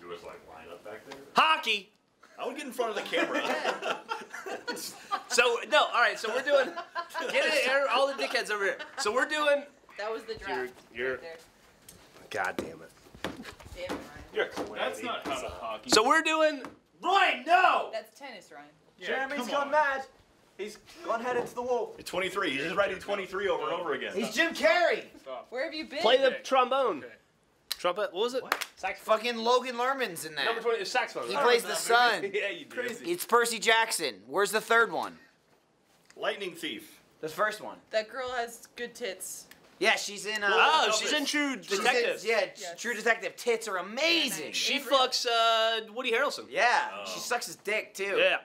You was like line up back there. Hockey. I would get in front of the camera. So no, all right. So we're doing. Get it, here, all the dickheads over here. So we're doing. That was the draft. You're. right. God damn it. Damn it, Ryan. You're a calamity. That's not how to hockey. So we're doing. Ryan, no! That's tennis, Ryan. Yeah, Jeremy's come gone mad. He's gone headed to the wall. You're 23. You're just writing 23 over and over again. He's Jim Carrey. Stop. Where have you been? Play the Okay. trombone. Okay. Trumpet. What was it? Saxophone. Fucking Logan Lerman's in there. Number twenty. It's saxophone. He right? plays the son. yeah, you do. It's Percy Jackson. Where's the third one? Lightning Thief. The first one. That girl has good tits. Yeah, she's in. Uh, Oh, Elvis. she's in True she's in- Detective. yeah, Yes. True Detective. Tits are amazing. She fucks uh, Woody Harrelson. Yeah, Oh. she sucks his dick too. Yeah.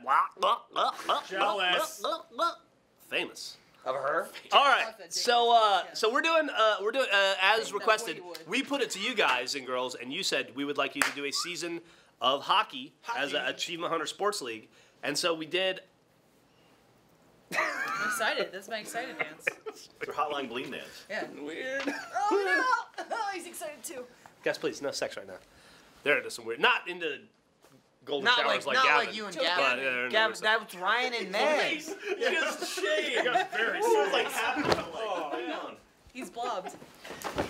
Jealous. Famous. Of her. All right. Fuck that dick So uh, so we're doing uh, we're doing uh, as requested. We put it to you guys and girls, and you said we would like you to do a season of hockey, as an Achievement Hunter Sports League, and so we did. I'm excited. That's my excited dance. It's your Hotline Bling dance. Yeah. Weird. Oh no! Oh, he's excited too. Guys, please, no sex right now. There it is. Some weird. Not into golden Not showers like, like, not Gavin. like you and But, Gavin. yeah, they're in the Gavin, worst that was Ryan and Meg. just shade. got very It was like happening. I'm oh, man. He's blobbed.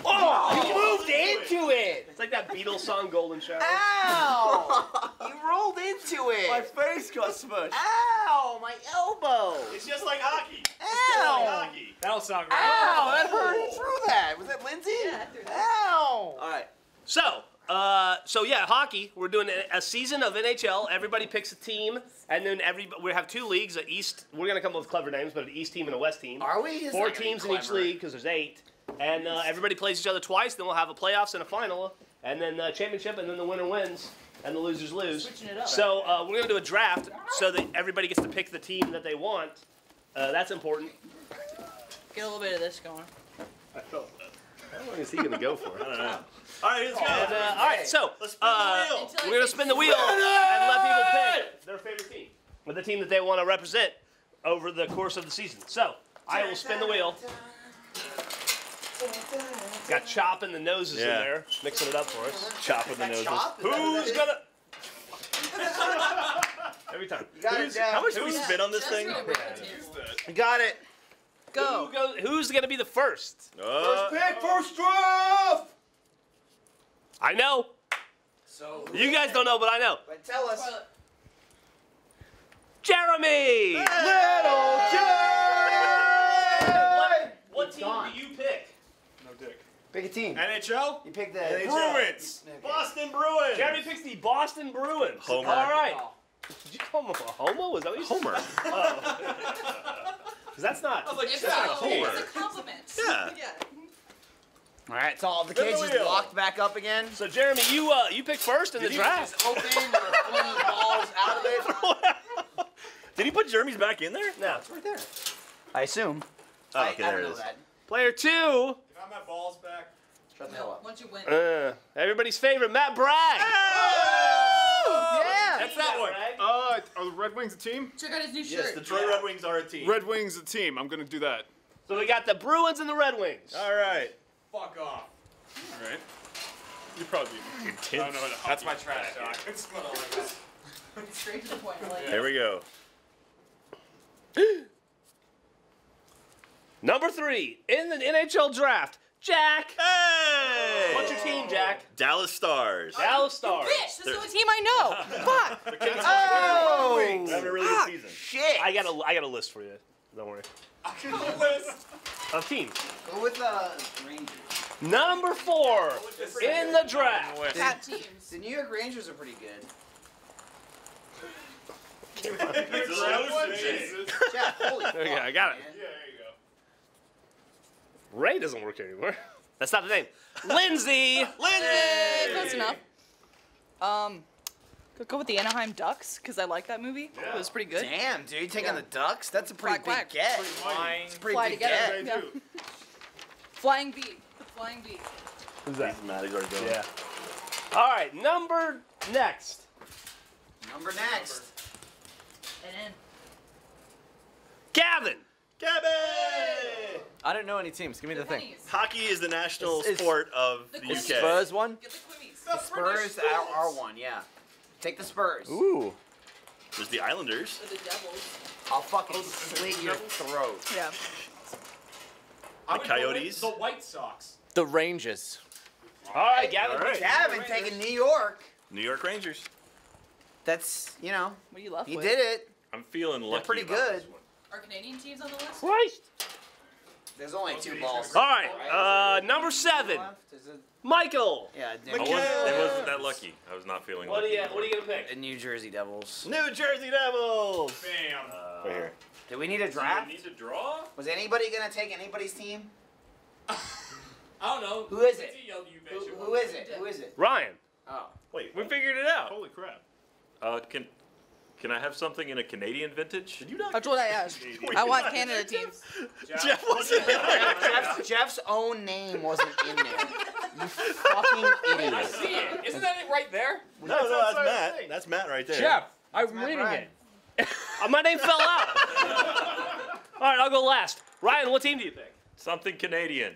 Oh, you moved into it. It's like that Beatles song, Golden Shower. Ow! you rolled into it. face got smushed. Ow! My elbow. It's just like hockey. Ow! like hockey. That'll sound great. Ow! That hurt through that. Was that Lindsay? Yeah, that. Ow! All right. So, uh, so yeah, hockey. We're doing a, a season of NHL. Everybody picks a team, and then every we have two leagues. A East. We're gonna come up with clever names, but an East team and a West team. Are we? It's Four not gonna be teams in each league because there's eight, and uh, everybody plays each other twice. Then we'll have a playoffs and a final, and then the championship, and then the winner wins, and the losers lose. Switching it up. So uh, we're gonna do a draft so that everybody gets to pick the team that they want. Uh, that's important. Get a little bit of this going. How long is he gonna go for? I don't know. All right, let's go. And, uh, all right, so Let's spin the uh, wheel. Until I we're gonna spin the wheel and let people pick their favorite team, or the team that they want to represent over the course of the season. So I will spin the wheel. Got chopping the noses in there, mixing it up for us. Chopping the noses. Chop? Is that what Who's gonna? Every time. is? Got it Who's- how much do we Yeah, spin on this just thing? really break the table. You got it. Go. Who goes, who's gonna be the first? Uh, Pick first draft. I know. So You guys don't know, but I know. But tell us. Toilet. Jeremy. Little What, what team gone. do you pick? No dick. Pick a team. NHL? You pick the NHL. Bruins. Okay. Boston Bruins. Jeremy picks the Boston Bruins. Homer. All right. Did you call him a homo? Is that what you said? Homer. Because that's not. I was like, If Yeah, so, Homer. it's a compliment. Yeah. yeah. All right, so all the Spin the cages locked back up again. So Jeremy, you uh, you pick first in the Did you draft. just open the balls out of it? Did he put Jeremy's back in there? No, It's right there. I assume. Oh, I, okay, I there don't it know is. that. player two. Can I have my balls back? Shut the hell up. once you win. Uh, everybody's favorite, Matt Bragg. Yeah. That's that one. Uh, are the Red Wings a team? Check out his new shirt. Yes, shirt. the Detroit Red Wings are a team. Red Wings a team. I'm gonna do that. So we got the Bruins and the Red Wings. All right. Fuck off. All right. You probably. I don't know how to That's my trash talk. here. It's not like this. Straight to the point. I like it. Here we go. Number three in the NHL draft, Jack. Hey! What's your team, Jack? Dallas Stars. Dallas Stars. Bitch, that's the only team I know. Fuck. Oh! Having a really good season. Shit. I got a I got a list for you. Don't worry. I got a list of teams. Go with uh, Rangers. Number four in the draft. Top teams. The New York Rangers are pretty good. Jesus. Yeah, holy fuck. Okay, I got it. man. Yeah, there you go. Ray doesn't work anymore. That's not the name. Lindsay. Eh, close enough. Um, go- go with the Anaheim Ducks because I like that movie. It was pretty good. Damn, dude, you taking Yeah. the Ducks? That's a pretty Quack, big quack. get. It's a pretty Fly big together. get. Yeah. Flying V. The Flying V. Who's that? Matt, he's already going. Yeah. All right, number next. Number next. And then Gavin. Gabby! I don't know any teams. Give me the thing. Hockey is the national Is- is- sport of the, The UK. Spurs one? Get the quimmies. The Spurs are, are one, yeah. Take the Spurs. Ooh. There's the Islanders. Or the Devils. I'll fucking oh, slit your throat. Yeah. The would Coyotes? The White Sox. The Rangers. All right, Gavin. All right. Gavin taking New York. New York Rangers. That's, you know, What are you left he with? did it. I'm feeling lucky. pretty about good. This. Are Canadian teams on the list? Christ. There's only two balls. All right, uh, number seven, Left, is it- Michael. Yeah, I wasn't, I wasn't that lucky. I was not feeling What are lucky. you? What are you gonna pick? the New Jersey Devils. New Jersey Devils. Bam. Right here. Do we need a Do draft? need to draw? Was anybody gonna take anybody's team? I don't know. Who is it? It's a young you Who, who is it? Who is it? Ryan. Oh. Wait, We figured it out. holy crap. Uh, can can I have something in a Canadian vintage? Did you not? That's what I asked. I want Canada teams. Geoff wasn't in there. Geoff's, Geoff's own name wasn't in there. You fucking idiot. I see it. Isn't that it right there? No, no, that's Matt. That's Matt right there. Geoff, I'm Matt reading Ryan. it. Uh, my name fell out. All right, I'll go last. Ryan, what team do you pick? Something Canadian.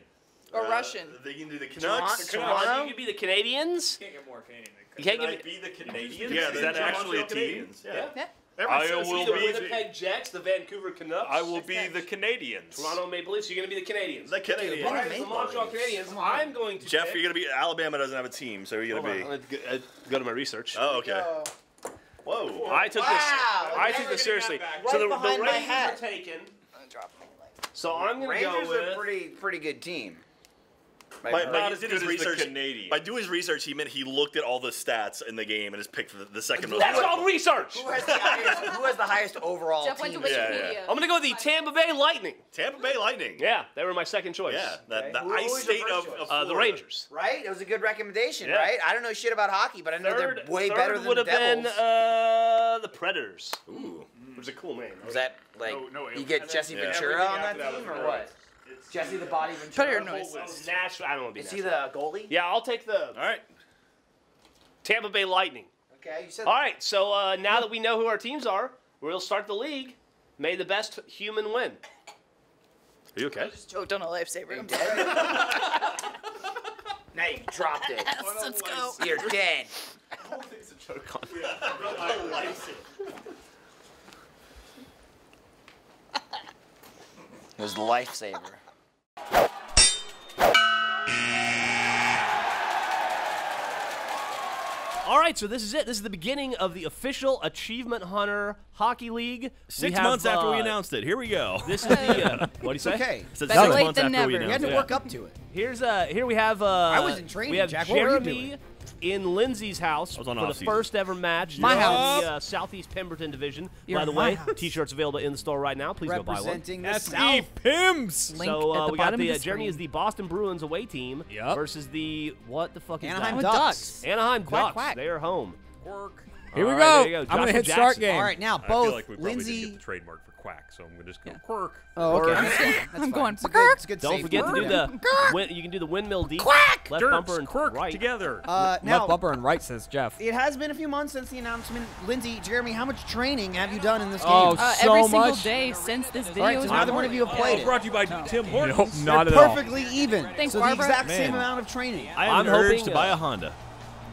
Or Uh, Russian. They can do the Toronto? Canucks. Toronto? You could be the Canadians. You Can't get more Canadian You can't Can give I be the Canadians? Yeah, is that Montreal actually a team? Canadians. Yeah. Yeah. Every I citizen will the be Winnipeg Jets, the Vancouver Canucks. I will be the Canadians. Toronto Maple Leafs. You're gonna be the Canadians. The Canadians. All right, the Montreal Canadians. I'm going to. Geoff, pick, you're gonna be. Alabama doesn't have a team, so you're Hold gonna be. I'm go, to my research. Oh, okay. Go. Whoa. I took Wow, this. I took this seriously. that So the, Right the behind my Rangers hat. are taken. I'm dropping it, like- So I'm gonna Rangers go with. Rangers are pretty pretty good team. By, Right, by Not he as did good his as the research. Canadians. By doing his research, he meant he looked at all the stats in the game and just picked the, the second most. That's all research. Who has the highest, who has the highest overall Geoff went to team? Yeah, yeah. I'm gonna go with the Tampa Bay Lightning. Tampa Bay Lightning. Yeah, they were my second choice. Yeah, that, Okay. the ice who was your state of, of Uh, the Rangers. Right? It was a good recommendation, Yeah. right? I don't know shit about hockey, but I know Third, they're way third better than would the have been uh, the Predators. Ooh. Which is a cool name. was that like No- no you get Jesse Ventura on that after team or what? Jesse the Body Ventura. Predator noise. Oh, Nashville. I don't want to be. Is he Nashville. the goalie? Yeah, I'll take the All right. Tampa Bay Lightning. Okay, you said. All right, so uh, now that we know who our teams are, we'll start the league. May the best human win. Are you okay? I Just choked on a lifesaver. I'm Dead? now you dropped it. Yes, let's go. You're dead. It's a joke on. It was the lifesaver. All right, so this is it. This is the beginning of the official Achievement Hunter Hockey League. Six have, months after we uh, announced it. Here we go. This is the. Uh, what do you say? Okay. Said Better six late months than after we never. You had to it. work up to it. Here's uh here we have uh I was in training, we have Jack. What were you Jeremy doing? In Lindsay's house was on for the off-season. first ever match My in house. the uh, Southeast Pimberton division. You're By the way, t-shirts available in the store right now. Please go buy one. Representing the South. Pims. Link So at uh, the we got the, of uh, the Jeremy is the Boston Bruins away team Yup. versus the what the fuck is Anaheim that? Ducks. Ducks. Anaheim Quack, Ducks. quack. They are home. Here we All go. right, there you go. I'm gonna Joshua hit start game. All right, now I both feel like we Lindsay. didn't get the trademark for quack, so I'm gonna just go quirk. Oh, okay. Or- That's. That's I'm fine. going, It's a good, it's a good Don't safe forget to do the win, you can do the windmill deep. Quack! Left bumper and quirk right. together. Uh, now, Left bumper and right says Geoff. it has been a few months since the announcement. Lindsay, Jeremy, how much training have you done in this game? Oh, Uh, so every single day since this video All right, so was neither one of you have played it. brought to you by Tim Hortons. Nope, not at all. perfectly even. Thanks, so the Barbara. exact same amount of training. I have I'm an urge hoping, to buy uh, a Honda.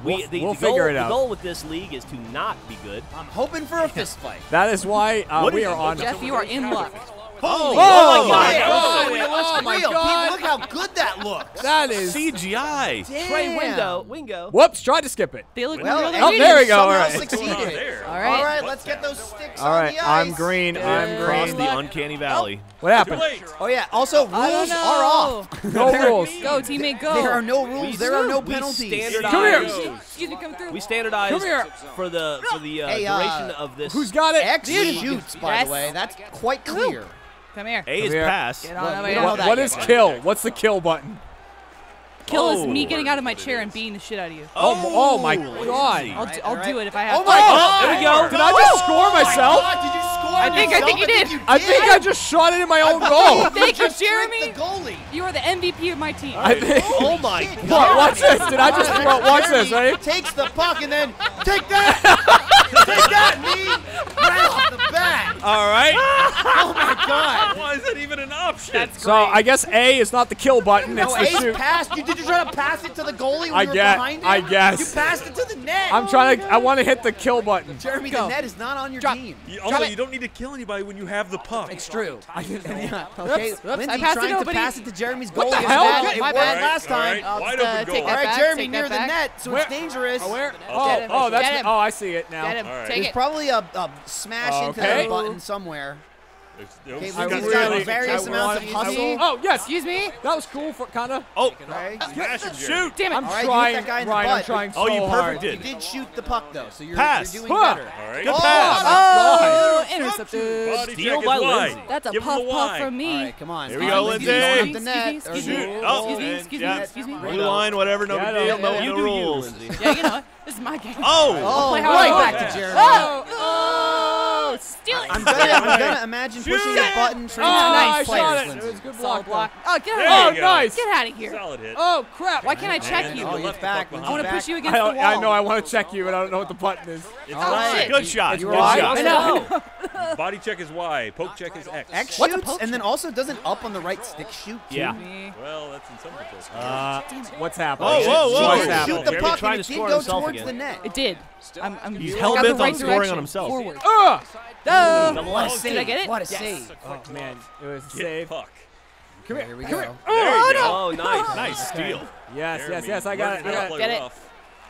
We, We'll- the, we'll the goal, it out. The goal with this league is to not be good. I'm hoping for a fist fight. That is why uh, we is are on. Geoff, you are in luck. Holy Oh, my my God! God. Real, Oh, my. God. People, look how good that looks. That is. CGI. Trey Damn. Wingo, Wingo. Whoops! Tried to skip it. They look Well, really Oh, there we go, somehow all right. succeeded. there. All All right. right, let's get those sticks All on the ice. I'm green. I'm Cross green. the uncanny valley. What happened? Oh yeah. Also, rules I don't know. are off. No rules. Go, teammate, go. There are no rules. there are no penalties. Come here. Excuse me, come through. We standardized Come here. for the for the uh, Hey, uh, duration of this. Who's got it? X Dude. shoots, by the way. That's quite clear. Come here. A is here. pass. Get on Look, over here. don't What, what yet, is but- kill? What's the kill button? Kill is me Oh. getting out of my chair and beating the shit out of you. Oh, m- oh my Oh, god. I'll, Alright, do, I'll do it if I have Oh to. my God! there we go. Did I just score oh myself? God, did you score I on think- I think you did. you I think I just shot it in my own goal. Thank you, Jeremy. You are the MVP of my team. I think. oh my god. What? Watch this. Did I just? What, watch this. Jeremy Ready? Takes the puck and then take that. take that, me. Right off the bat. All right. Oh my god. Why is that even an option? So I guess A is not the kill button. It's No, the Ace shoot. passed. You did you try to pass it to the goalie when I you were get- behind him? I guess. You passed it to the net. I'm trying to. Oh I want to hit the kill button. Jeremy, Go. the net is not on your Drop. team. You, Drop also, you don't need to kill anybody when you have the puck. It's true. I didn't. Yeah. Okay, Whoops, whoops, I Lindsay passed trying to nobody. pass it to Jeremy's goalie. What the hell? bad. Okay, It my worked bad. last time. right, I'll wide open take goal. All that right, Jeremy take near the back. net, so Where? it's dangerous. Oh, where? Oh, oh, that's. Get. Oh, I see it now. Get him. All right. Take There's probably a, a smash oh, into Okay. that button somewhere. There's- Okay, there's- I Lindsay's really- got various amounts of hustle. Oh, oh yes. Excuse me. That was cool for kind of. Oh, Okay. Smash him, shoot. Damn it. I'm All right, you hit trying, that guy in the Ryan. I'm trying so Oh, you hard. You did shoot the puck though, so you're, Pass. you're doing Huh. better. All right. Good Oh, pass. Oh, intercepted. Body Steal check by. Lindsay. That's a Give him puff the puff from me. right, come on. Here we go, Lindsay. excuse me, Excuse me, excuse me, Shoot. excuse Oh, me, excuse me, excuse me. Blue line, whatever, no big deal. No, yeah, no yeah. rules. Yeah, you know what? This is my game. Oh. Oh, right back to Jeremy. Oh, oh, steal it. I'm gonna, I'm gonna imagine pushing the button Oh, transfers I players, shot it. Lindsay. It was a good block. block. Oh, get out Oh, of you here. go. nice. Get out of here. Solid hit. Oh crap! Why can't I check And you? Oh, you're back. I want to push you I, against the wall. I know I want to check you, but I don't know what the button is. It's All oh, right. Good shot. You Good shot. I know. Body check is Y. Poke check is X. X What's a shoots, poke and then also doesn't up on the right stick shoot. too? Yeah. Well, that's in some cases. Uh, what's happening? Whoa, whoa, whoa. Shoot happening? the puck, and it did score go towards again. the net. It did. I'm, I'm He's hell bent right on scoring on direction. himself. Forward. Ugh! Duh. What a Did save! I get it? What a Yes. save! Oh man, it was a Get save. puck. Come here. Here we Come go. here. There you go. Oh, nice. Nice steal. Yes, yes, yes. I got it. I got it. Get it.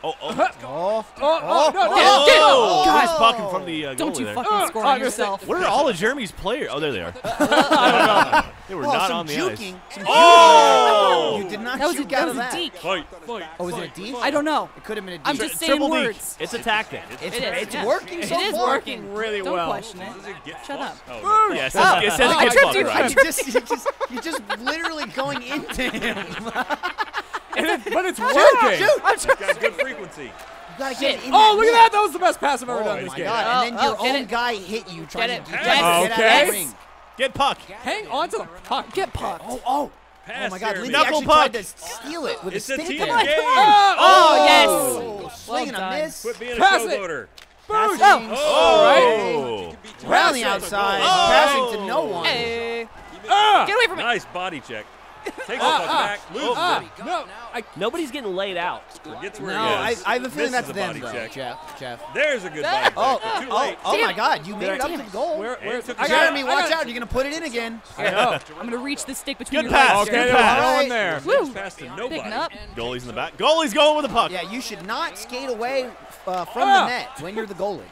Rough. Oh, oh. Oh, Oh, oh, no, no, Get it, get it. Oh, God. nice bucking from the uh, Don't you there. fucking Uh, score on yourself. Where are all of Jeremy's players? Oh, there they are. They were oh, not on the juking. ice. Some Oh! You did not That was a, juke that out was of a that. deke. Fight, fight. Oh, was it a deke? fight. I don't know. It could have been a I'm deke. just saying Triple deke. It's a tactic. It's, It is, it's yeah. working so is far. working. really Don't well. question it. Does it Shut up. Oh. Yeah, it says, it says Oh, it I tripped fucked you. right. I You you just, you're just literally going into him. you And it, but it's working. shoot. It's got good frequency. gotta Shit. get in Oh, look at that. That was the best pass I've ever Oh done this game. god! Oh, and then your oh, get own it. guy hit you trying Get to it. get, Yes. get out of Okay. the ring. Get puck. Hang on to the puck. Get puck. Oh, oh. Pass, Oh my god, Jeremy. Lindsay actually puck. tried to steal it with It's a a stick team there. game. Oh, Oh, Oh, yes. swing and a miss. Quit being a Pass it. showboater. Passing. Oh, Oh. Around the outside, Oh. passing to no one. Hey. Ah! Get away from me. Nice body check. Takes the puck ah, back, loses Ah, it, no. I, Nobody's getting laid out. forgets where No, he I, is. I have a feeling that's a them though, check. Geoff. Geoff. There's a good body check, Oh, too oh, late. oh Damn my. God! You made it up to the goal. where, where, took I a got it, Jeremy, I watch got out! You're gonna put it in again. I know. I'm gonna reach the stick between Good your pass. legs. Okay, Good pass. was no there. Woo. Pass to nobody. Picking up. Goalie's in the back. Goalie's going with the puck. Yeah, you should not skate away uh, from the net when you're the goalie.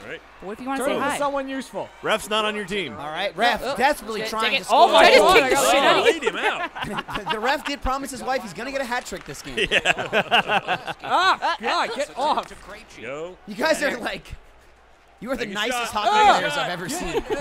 Wait, All right. What if you want to turn say hi? someone useful. Ref's not on your team. All right, ref Oh, oh. desperately trying to score. Oh my I just God, kicked I the got shit it. out of him out. the ref did promise his wife he's gonna get a hat trick this game. Yeah. Ah, God, get off. Go. You guys are like, you are the Take nicest shot. hockey players I've ever seen.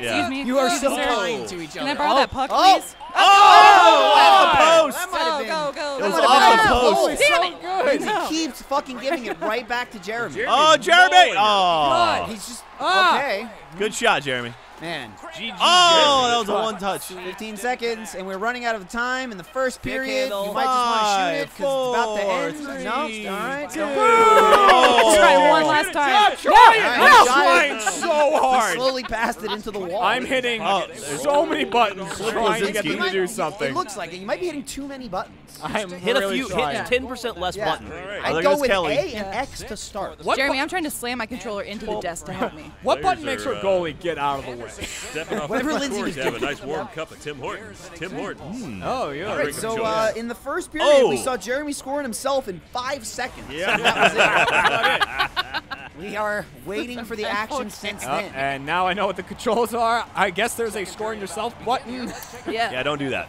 Yeah. Excuse me. You are so Sir. kind to each other. Can I borrow that puck, oh. please? Oh! Off the That might have been. go, go. It was might off have the been a post. goal. Damn Damn it. it. Good. He keeps fucking giving it right back to Jeremy. Jeremy's Oh, Jeremy! mauling Oh. He's just Ah. okay, Good shot, Jeremy. Man. Oh, that was a one touch. 15 seconds, and we're running out of time in the first period. You might just want to shoot it because it's about to four, end. no, three, all right. two. Oh. Try one last time. Try it. All right, I'm trying so hard. slowly passed it into the wall. I'm hitting Oh, so many buttons trying to get them to do something. It looks like it. You might be hitting too many buttons. I'm Hit a few. trying. Hit ten percent less Yeah. button. All right. I'd go with Kelly. A and X to start. What, Jeremy, I'm trying to slam my controller into the desk to help me. what button makes are, your uh, get out of the way? Stepping off Whatever the Lindsay court was to have a nice warm cup of Tim Hortons. Tim Hortons. Oh, yeah. All right, so uh, in the first period, we Oh. saw Jeremy scoring himself in five seconds. Yeah. That was it. we are waiting for the action since Uh, then. and now I know what the controls are. I guess there's a scoring yourself button. Yeah. Yeah, don't do that.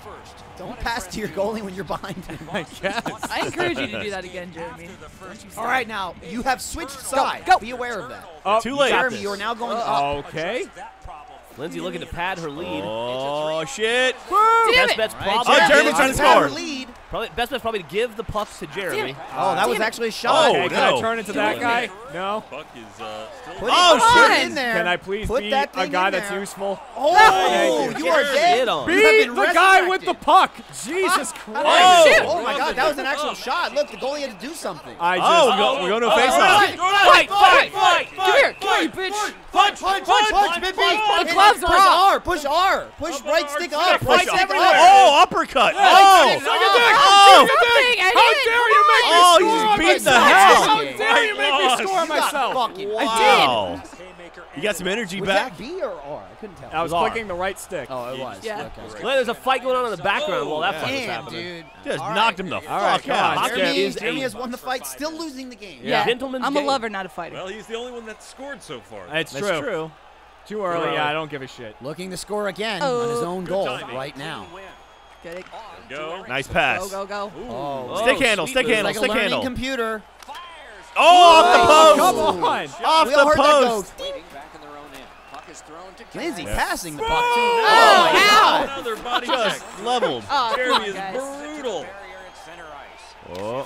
Don't pass to your goalie when you're behind him. I guess. I encourage you to do that again, Jeremy. All right, now you have switched sides. go. Be aware of that. Oh, Too late. Jeremy, you are now going up. Okay. Lindsay looking to pad her lead. Oh, shit. Damn Best it. bet's All right, probably. Oh, Jeremy's trying to score. her lead. Probably best bet's probably to give the puck to Jeremy. Oh, that was actually a shot. Oh, Okay, can I turn into that guy? No. Puck is uh, still. Put Oh, it, put shit. in there. Can I please Put be that a guy that's there. useful? Oh, Thank you you. are dead. Hit on. Be You have the guy with the puck. Jesus Christ. Oh. Oh my God, that was an actual shot. Look, the goalie had to do something. I just. Oh, we're, go, we're going to a face off. Fight, fight, fight, Come here, come here, you bitch. Punch, punch, punch, punch, Big B. The gloves push are off. R, push R, push right stick up, Push push up. everywhere. Oh, uppercut. Oh. Oh, something. I How hit. dare you make me Oh, score you just on beat the myself? hell. How dare you make me score on You got myself? fucking- Wow. You got some energy Was back? that B or R? I couldn't tell. I was Bizarre. clicking the right stick. Oh, it was. Yeah. Okay. Well, there's a fight going on in the background while that fight was Damn, happening. dude. Just All knocked right. him the All right, fuck come out. on. Jeremy, is Jeremy has won the fight, still losing the game. Yeah. Gentleman's I'm a lover, not a fighter. Well, he's the only one that scored so far. It's That's true. true. Too early. Yeah, I don't give a shit. Looking to score again Oh. on his oh. own goal timing. right now. Get it. Go. Nice pass. Go, go, go. Oh, Stick Oh, handle, sweet stick move. handle, like a stick learning handle. computer. Oh, off the Oh, post. Come on. Off we all the heard that go. post. Lindsay passing the puck too. Oh, my ow. God. Another body check. Just leveled. Oh, come Jeremy on, is guys. brutal. Oh.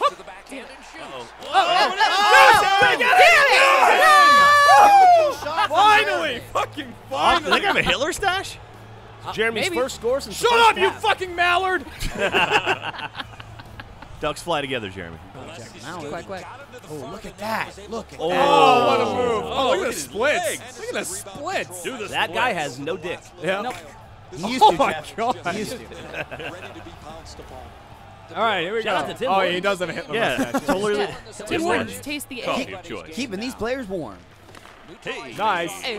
Finally, fucking Oh, finally. do they have a Hitler stash? Uh, Jeremy's Maybe. first score since the Shut first up, you fucking mallard! Ducks fly together, Jeremy. Quick, quick. Oh, look at that. Look at Oh, Oh, what a move! Oh, Oh, look look at at the his splits! Look at the splits! Do this. That guy has no dick. Yeah. Nope. He used Oh to, my Geoff. god! He used to. Oh All right, here we Shout go. out to Tim oh, Hortons. he does have a Hitler Yeah, mustache. totally. Tim Tim Hortons, Hortons. taste the Coffee egg. of choice. Keeping these players warm. Hey. Nice. Ew.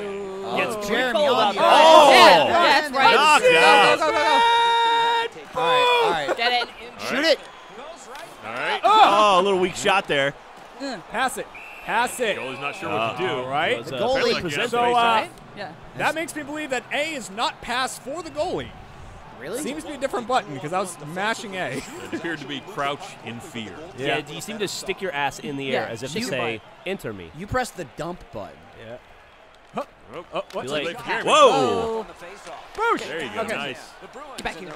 Gets Oh, Jeremy on out the. Oh! Yeah, yeah, that's right. Knocked Go, out. go, go, go, go. All right, all right. Get it. Shoot it. All right. Oh, a little weak shot there. Pass it. Pass it. Goalie's not sure what to do. All right. Was, The uh, goalie- apparently So face uh, off. Yeah. that makes me believe that A is not passed for the goalie. Really? Seems to be a different button because I was mashing A. It appeared to be crouch in fear. yeah. you seem to stick your ass in the air Yeah, as if to say, "Enter me." You press the dump button. Yeah. Huh. Oh, what's Too it? late. Whoa. Oh, Boosh. There you go. Okay. Nice. get back here.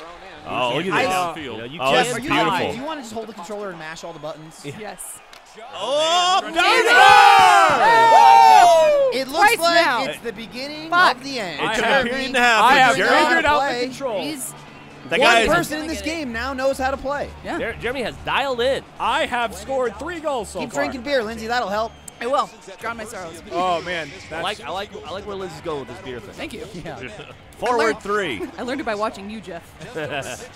Oh, look at this. Downfield. You know, you Oh, can't this is Are you, beautiful. do you want to just hold the controller and mash all the buttons? Yes. Oh, Damn It looks Twice like now. it's the beginning Fuck. of the end. It I took have- a period and a half. I have figured out the control. He's That One guy is. person in this game now knows how to play. yeah. Jeremy has dialed in. I have scored three goals so Keep far. drinking beer, Lindsay. That'll help. I will. Drown my sorrows. Oh man, I like, I like, I like where Liz is going with this beer thing. Thank you. Forward three. I learned it by watching you, Geoff.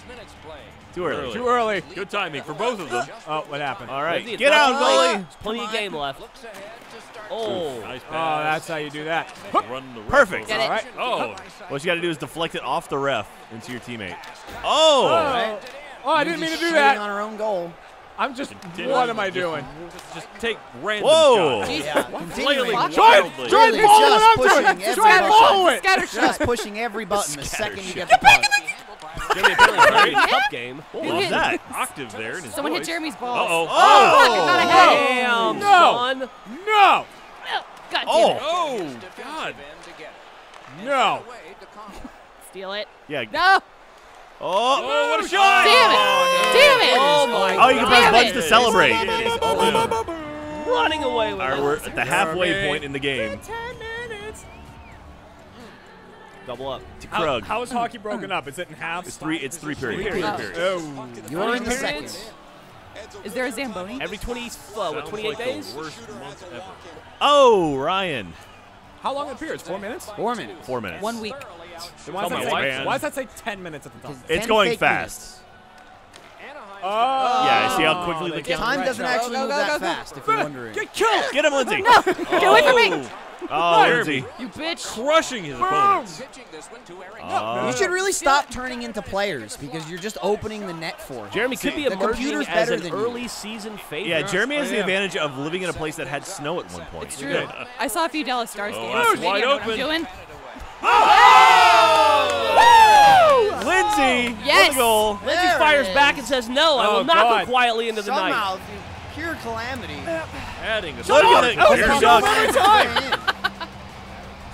Too early. too early. Good timing for both of them. Oh, what happened? All right. Lindsay, Get out, too goalie. There's plenty of game left. Oh, Nice Oh, that's how you do that. Run the Perfect. Get it. All right. Oh, What you got to do is deflect it off the ref into your teammate. Oh. Oh, oh I didn't mean to do that. on her own goal. I'm just. Continue. What am I doing? just take random Whoa. shots. Jesus. Yeah, Flailing. Try it. wildly. Try Really and follow just what I'm doing. Try and follow it. Scatter Just shot. pushing every button the Scatter second you shot. get the puck. Jeremy apparently played a cup game. Who What's hit- that? Octave there in his Someone hit voice. Jeremy's balls. Uh-oh. Oh! Fuck, I got a head. Damn, No. son. No. God oh. damn Oh. it. Oh, God. No. Steal it. Yeah. No. Oh. Oh, what a shot. Damn it. Damn it. Oh my Oh, you can press Damn buttons to celebrate. It is running away with All right, we're at the halfway Jeremy. point in the game. Double up. To How, Krug. how is hockey broken up? Is it in halves? It's three. It's three periods. Three Oh. periods. Oh. You are in the Periods? second. Is there a Zamboni? Every 20, uh, what, 28 like days? the worst month ever. Oh, Ryan. How long are the periods? Four minutes? Four minutes. Four minutes. One week. Then why, does Come that say, why does that say 10 minutes at the top? It's going fast. Oh. Yeah, I see how quickly the they count. Time Right. doesn't actually Go, move go, that go, go. fast, if you're wondering. Get killed. Get him, Lindsay. No. Get away from me. Oh, Lindsay. You bitch. Crushing his opponents. Uh, You should really stop turning into players because you're just opening the net for him. Jeremy could be the emerging computer's as better an than you. early season favorite. yeah, Jeremy has the advantage of living in a place that had snow at one point. It's true. I saw a few Dallas Stars Oh, games. that's Maybe wide I know what I'm Lindsay Yes. for the goal. Lindsay fires back and says, "No, I Oh, will not God. go quietly into the night." Somehow, through pure calamity. Adding a Look star at to it. the Here's pair. Doug. Every time.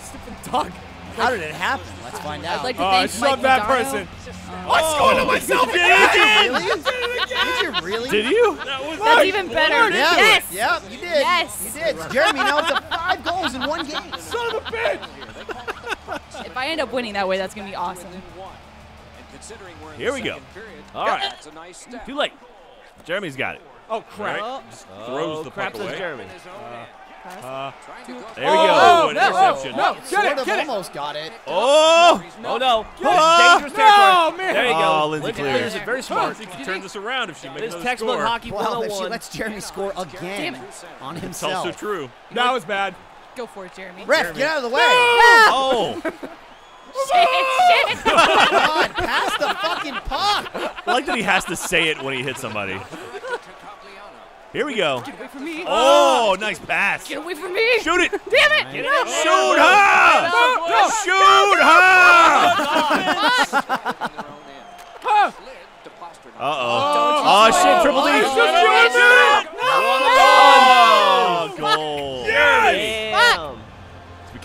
Stupid dog. How did it happen? Let's find I'd out. like to Oh, I thank shoved Mike that Madaro. person. Uh, I scored it myself really? Did you really? Did you? That was That's even better. Yeah. Yes. Yep, you did. Yes. You did. Jeremy now it's up five goals in one game. Son of a bitch. If I end up winning that way, that's gonna be awesome. Here we go. All right. Too late. Jeremy's got it. Oh crap. Oh, Throws Oh, the crap puck away. Jeremy. There we Oh, go. an no, interception. No, Sort get it, of get it. almost got it. Oh! Oh no. Ah, Dangerous territory. No, man. There you go. Oh, Lindsay Lindsay clears. clears it very smart. She can turn this around if she makes This another textbook score. hockey Wow, if she lets Jeremy score Damn again it. on It's himself. also true. That was bad. Go for it, Jeremy. Ref, get out of the way. Oh! Shit, shit. God, pass the fucking puck. I like that he has to say it when he hits somebody. Here we go. Get away from me. Oh, oh. nice pass. Get away from me. Shoot it. Damn it. Get No. Shoot her! No. Shoot her! Uh-oh. Oh, shit, oh. triple D. Oh, oh goal. Damn.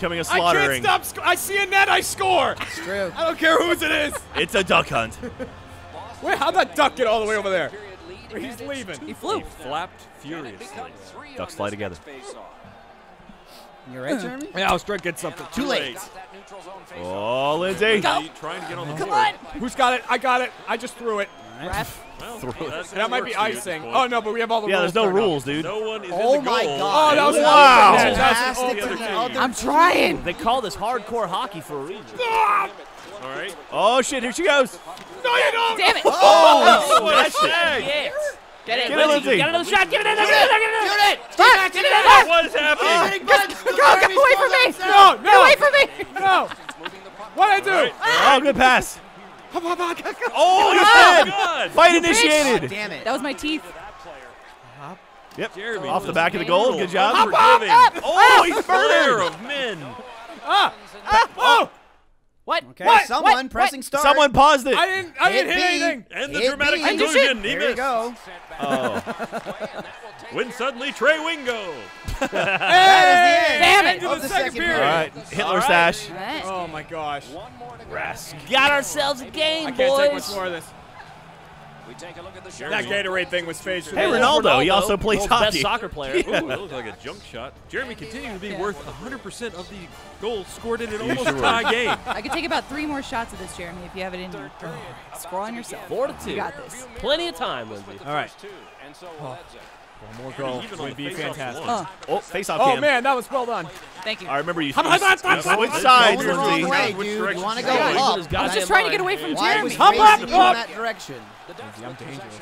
It's becoming a I can't stop. Sc- I see a net. I score. It's true. I don't care whose it is. It's a duck hunt. Wait, how'd that duck get all the way over there? He's leaving. He flew. Flapped furiously. Ducks fly together. You right, hmm. Jeremy? Yeah, I was trying to get something. Too late. Oh, Lindsay. Trying to get on the Come board. on. Who's got it? I got it. I just threw it. Ref. Well, Throw it. That might be works for you at this icing. Oh no, but we have all the Yeah, rules. there's no turned on. rules, dude. No one is Oh in the my goal. God. Oh, that was Wow. Yeah, that's Fantastic all the other the team. other I'm trying. They call this hardcore hockey for a reason. All right. Oh, shit, here she goes. No, you don't. Damn it. Oh, oh What a it. Get it. Get it, Lindsay. Get another shot. Get it in there. Get it in there. Get it in there. Fuck, Get it in there. What is happening? Go, get away from me. No, no. Get away from me. no. What'd I do? Oh, good pass. Oh, he's Oh, dead. God. Fight initiated. Ah, damn it. That was my teeth. Uh-huh. Yep. Jeremy Off the back of the goal. Good job. unforgiving. Oh, ah, he's Flare murdered. of men. Ah, oh, What? Okay, What? someone What? pressing start. Someone paused it. I didn't. I didn't hit B. anything. And the Hit dramatic B. conclusion. He Here we missed. go. Oh. When suddenly Trey Wingo. Hey, Damn it. Into the the second second period. All right. Hitler All right. stash. All right. Oh my gosh. Rask. Got ourselves a game, I can't take much boys. more of this. We take a look at the That Gatorade thing was phased. Hey, through. Ronaldo. He also plays world's hockey. Best soccer player. Ooh, that looks like a junk shot. Jeremy continuing to be worth 100% of the goals scored in an almost sure tie game. I could take about three more shots of this, Jeremy, if you have it in you. Score on yourself. Four to two. You got this. Plenty of time, Lindsay. All right. Oh. One more goal would be fantastic. one. Oh, face off Oh cam. man, that was well done. Thank you. I remember you. How about that? you switch Going sides, the wrong Lindsay. way, Which dude. You want to go going? up. His I was just trying to get away from Why Jeremy. was Up, up, facing in that direction? I'm dangerous.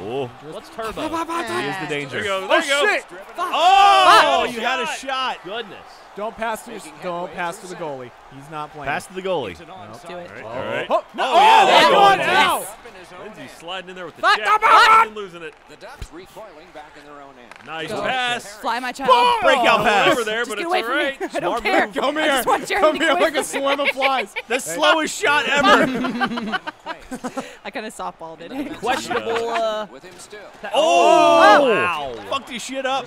Oh, What's turbo? he is the There you go. There Oh you go. shit! Oh, you had a shot. Goodness. Don't pass to your, don't pass to the goalie. He's not playing. Pass to the goalie. Do it. All right. Oh, no. Oh, yeah, there oh, you go. one Yes. now. Sliding in there with the Fuck, check. fuck, fuck. and losing it. The Ducks recoiling back in their own end. Nice Go. pass. Fly my child. Breakout pass. Over there, Just but get it's away all from right. me. I don't Smart care. move. Come I here. just want Jeremy Come here like a from swarm of flies. The slowest shot ever. I kind of softballed it. Questionable. Uh, With him still. Oh, wow. Fucked his shit up.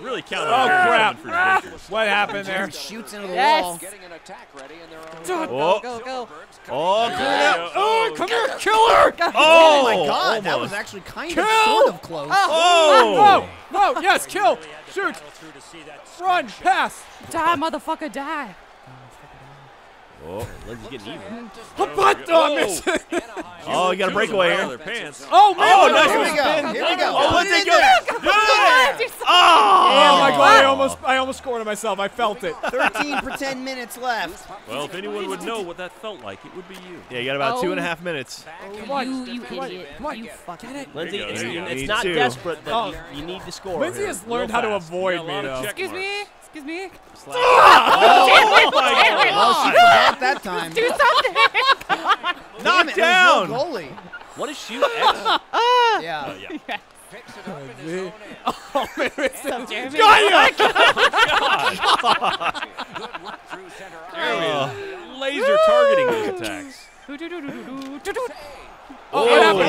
Really counted Oh crap! coming for your pictures. What happened there? Shoots into the Yes. wall. Getting an attack ready in their own. Oh, Go, go. oh, clear it. Oh, oh, come here, killer! go. Oh, my oh, God, that was actually kind Kill! of sort of close. Oh. oh. No, no, yes, kill, shoot, run, pass. Die, motherfucker, die. Oh, Lindsay's getting even. But oh, I oh, you got a breakaway here. pants. Oh man! Oh, nice Here we go. Here we go. Oh, Put let's it go. there. Oh my Oh, god! I almost, I almost scored it myself. I felt it. 13 for 10 minutes left. Well, if anyone would know what that felt like, it would be you. Yeah, you got about two and a Oh. half minutes. Come on, You, you come on, idiot. come on. You fucking it. Lindsay, it's, go, there you go. it's not desperate, but Oh. you, you need to score. Lindsay has learned how to avoid me though. Excuse me. Excuse me. Oh, my Well, she God. forgot that time. Do something. Damn Knocked it, down. there's no goalie. What is shoot X? Uh, yeah. Oh, Picks it up in his oh, own end. Oh man, it's What's up, Jeremy? Good work through center. Jeremy laser targeting those attacks. Oh, what happened?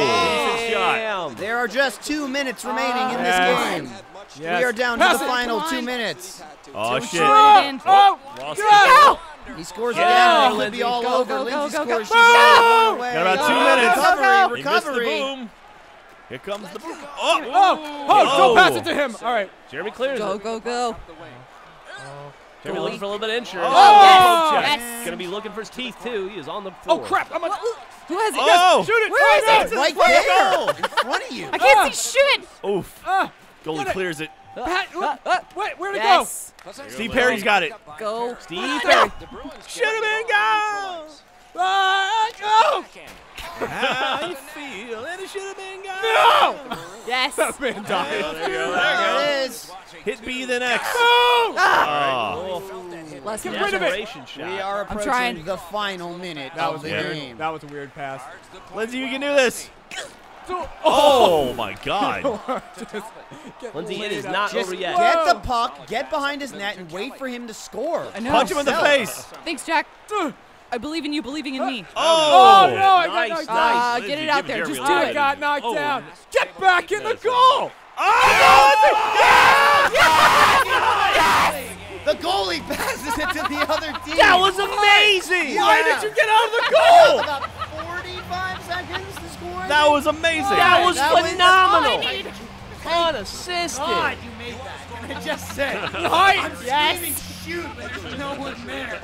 Decent shot. Damn. There are just two minutes remaining in this Yes. game. Yes. We are down Pass to the it. final two minutes. Oh, shit. Oh, Oh, Lost yes. He scores Yeah, again. It could Lindsay. be all Go, over. go, go, Lindsay go, go. scores. She's only one. Got about two Oh, minutes. Recovery, He missed the recovery. boom. Here comes the boom. Oh, oh, don't pass it to him. All right. Jeremy clears Go, it. go, go. Jeremy looking for a little bit of insurance. Oh! Poke check. Yes. Gonna be looking for his teeth too. He is on the floor. Oh, crap. I'm a, Who has it? Oh! shoot it. Where is it? Right there, in front of you. I can't see shit. Oof. Ah, Goalie Get it. clears it. Pat, Uh, uh, wait, where'd it go? Steve Perry's got it. Go. Steve Perry. Should have been goal. go? Ah, go. How you feel? And it should have been goal. No. Yes. That man died. There it is. Hit B the next. No. Oh. Less Get rid of it. Shot. We are approaching the final minute That of was the weird. game. That was a weird pass. Lindsay, you can do this. Oh, Oh my God. Just get Lindsay, it laid is not Just over yet. get the puck, get behind his net, and wait for him to score. I know. Punch him in the face. Thanks, Jack. I believe in you, believing in me. Oh, Oh. no, I got knocked nice. down. Uh, get it out there. Just do little I it. got knocked Oh, down. Get back in the Yes. goal. The goalie passes it to the other team. That was amazing. Yeah. Why did you get out of the goal? That was amazing. That was That was- phenomenal. Unassisted. God, you made that. I just said. Right? Yes. Shoot, but there's no one there.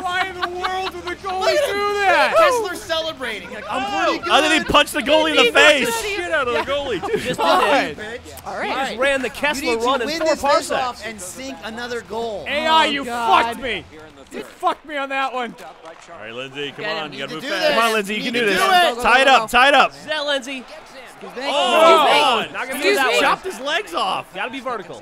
Why in the world would the goalie do that? Kesler celebrating. Like, I'm oh. pretty good. I think he punched the goalie in the the face. shit out of the goalie. too. Just Right. did it. bitch. He just ran the You Kesler need to run in four this off parsecs. and sink another goal. AI, Oh, you God. fucked me. You fucked me on that one. All right, Lindsay, come Get on. You got to move fast. Come on, Lindsay, you You can can do this. do. Tie it up, tie it up. Is that Lindsay? Oh, Not gonna Excuse that me. chopped his legs off. Gotta be vertical.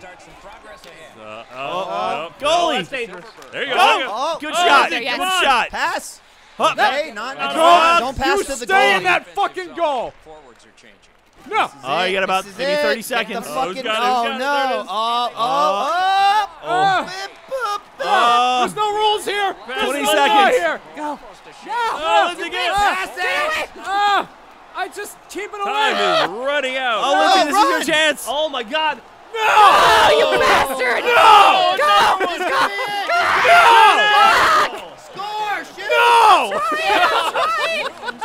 Uh, oh, no. Oh, that's Goalie. dangerous. There you go. Go. there you go. Oh, Good oh, shot. there, Good yes. shot. Pass. Up. Okay, not No, no, don't, don't pass you to the stay goal. in that fucking goal. Forwards are changing. No. Oh, you got about This maybe it. 30 Get seconds. The Oh, fucking, oh, got it? no. There. Oh, oh, oh. Oh. Whip, boop, boop. Uh, There's no rules here. There's 20 no seconds. here. Go. Oh, Lindsay, get Pass it. Ah, I just keep it away. Time is running out. oh, Lindsay, this is your chance. Oh my God. Oh, you bastard! No! Go! No! Score, shoot. No!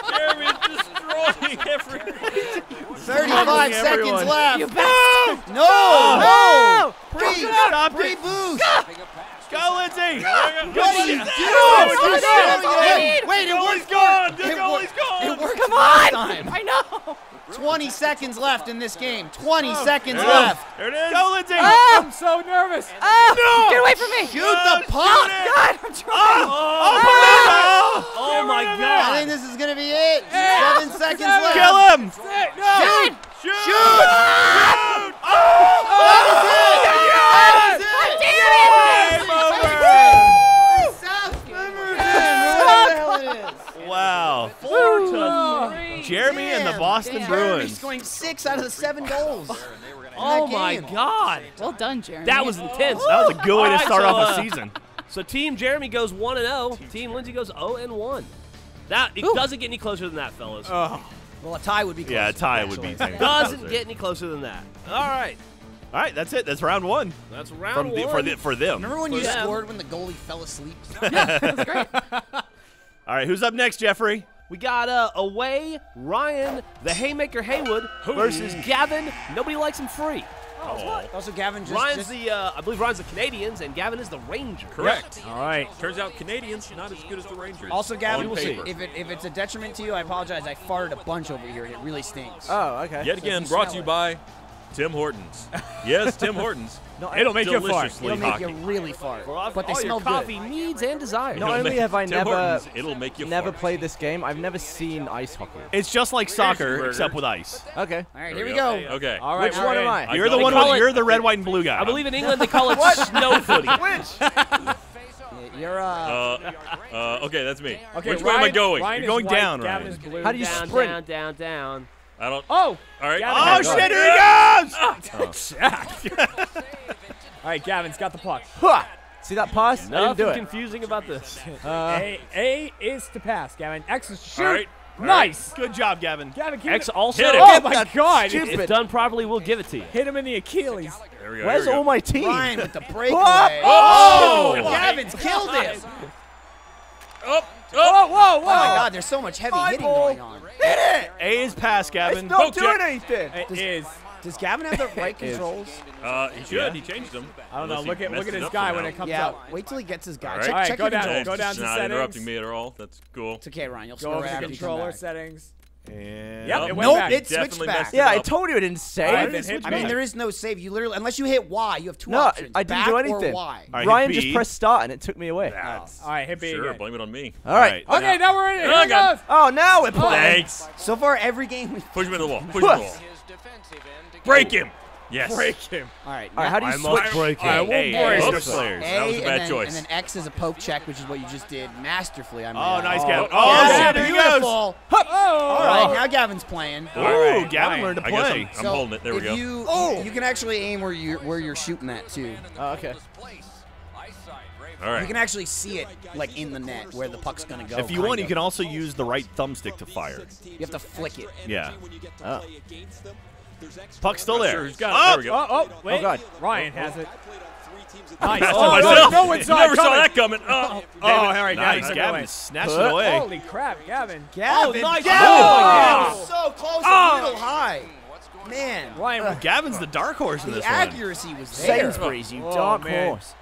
Jeremy is destroying everything. 35 seconds everyone. left. You bastard! No, no. Pre, Stop pre it. boost. Go, Lindsay. What are you doing? No, You're it's showing not. it. Wait, it Goalie's worked. gone. The It goalie's worked. gone. It worked Come on! time. I know. 20 seconds left in this game. 20 seconds There it is. left. There it is. Go, Lindsay. I'm so nervous. Oh, get away from me! Shoot the puck. God, I'm trying. Oh, oh, Oh my God. I think this is going to be it. Seven seconds left. Kill him. No. Shoot. Shoot. Shoot. That is it. Game over. South Riverton. Whatever the hell it is. Wow. Four to three. Jeremy and the Boston Damn. Jeremy's Bruins. scoring six out of the seven goals. Oh my. God. Well done, Jeremy. That was intense. That was a good way to All right, start so, off uh, a season. So Team Jeremy goes 1 and 0. Team Lindsay goes 0 and 1. That it doesn't get any closer than that, fellas. Oh. Well, a tie would be close. Yeah, a tie would be. doesn't get any closer than that. All right. All right, that's it. That's round one That's round from one. the, for the, for them. Remember when you them. scored when the goalie fell asleep? yeah, That's great. All right, who's up next, Geoffrey? We got uh, away Ryan, the Haymaker Haywood versus Gavin. Nobody likes him free. Also, Gavin just. Ryan's just the, uh, I believe Ryan's the Canadians, and Gavin is the Rangers. Correct. All right. Turns out Canadians not as good as the Rangers. also, Gavin, On paper. if, it, if it's a detriment to you, I apologize. I farted a bunch over here, and it really stinks. Oh, okay. Yet again, brought to you it. by Tim Hortons. Yes, Tim Hortons. No, it'll make you fart. It'll make hockey. you really fart. But they all smell coffee good. needs and desires. Not only have I Tim never- Hortons, it'll make you Never fart. played this game. I've never seen ice hockey. It's just like soccer except with ice. Okay. All right, here we go. Okay. All right. Which one am I? I You're the one. With, you're the red, white, and blue guy. I believe in England they call it snow footy. You're uh, Uh, uh, okay, that's me. Okay, Which way am I going? Ryan You're going white, down, Gavin Ryan. How do you down, sprint? down, down, down. I don't. Oh! All right. Gavin Oh shit! Here he goes! Jack. All right, Gavin's got the puck. Huh. See that pass? I didn't do Nothing it. confusing about this. Uh, A, A is to pass, Gavin. X is to shoot. All right. All Nice. Good job, Gavin. Gavin, keep X it. also, Hit it. Oh my That's God! stupid. if done properly, we'll give it to you. Hit him in the Achilles. There we go. Where's here we all go. my team? Ryan with the breakaway. Oh! Gavin's killed it. Up. Whoa, whoa, whoa! Oh my God, there's so much heavy My hitting ball. going on. Hit it. A is pass, Gavin. It's not Poke doing check. anything. It is. Does Gavin have the right controls? Uh, he should. He changed them. I don't know. Look at look at his guy when it comes Yeah, out. wait till he gets his guy. All Check. All right, check go your down, go down just to not interrupting me at all. That's cool. It's okay, Ryan. You'll Go score over right to after you controller settings. And Yep, it went Nope, back. it switched Definitely back. it Yeah, I told you it didn't save. Alright, then hit I mean, back. there is no save. You literally, unless you hit Y, you have two No, options. I didn't back do Or anything. y. Ryan just pressed start and it took me away. All right, hit B Sure, again. blame it on me. All right. Okay, now we're in it. Here Oh, it God. Oh, now we're playing. Thanks. So far, every game we. Push him in the wall. Push him in the wall. Break him. Yes. Break him. All right. All right, how do you I switch? must break I won't break hey, players. A, That was a and bad then, choice. And then X is a poke check, which is what you just did masterfully. I mean, Oh, nice, Oh, Gavin. oh, Oh, yeah, yeah, beautiful. there he goes. Oh, All right, oh. now Gavin's playing. Ooh, right, oh, Gavin fine. learned to I guess play. I'm, I'm So holding it. There we go. You, Oh. you can actually aim where you where you're shooting at too. Oh, okay. All right. You can actually see it like in the net where the puck's gonna go. If you kind want, you can also use the right thumbstick to fire. You have to flick it. Yeah. Oh. Puck's still Sure, there. who's got it? Oh! There we go. Oh, oh, oh wait. God. Ryan has it. Nice. Passed it Oh, myself. no, no one saw it Never saw coming. that coming. Oh, Oh, damn oh, all it. right, Nice. Gavin. Gavin Gavin. snatched it away. Holy crap, Gavin. Gavin, oh, nice. Gavin, Oh. was so close, Oh. a little high. Man, Ryan. Gavin's the dark horse in the this one. accuracy was there. Sainsbury's, you Oh, dark man. horse.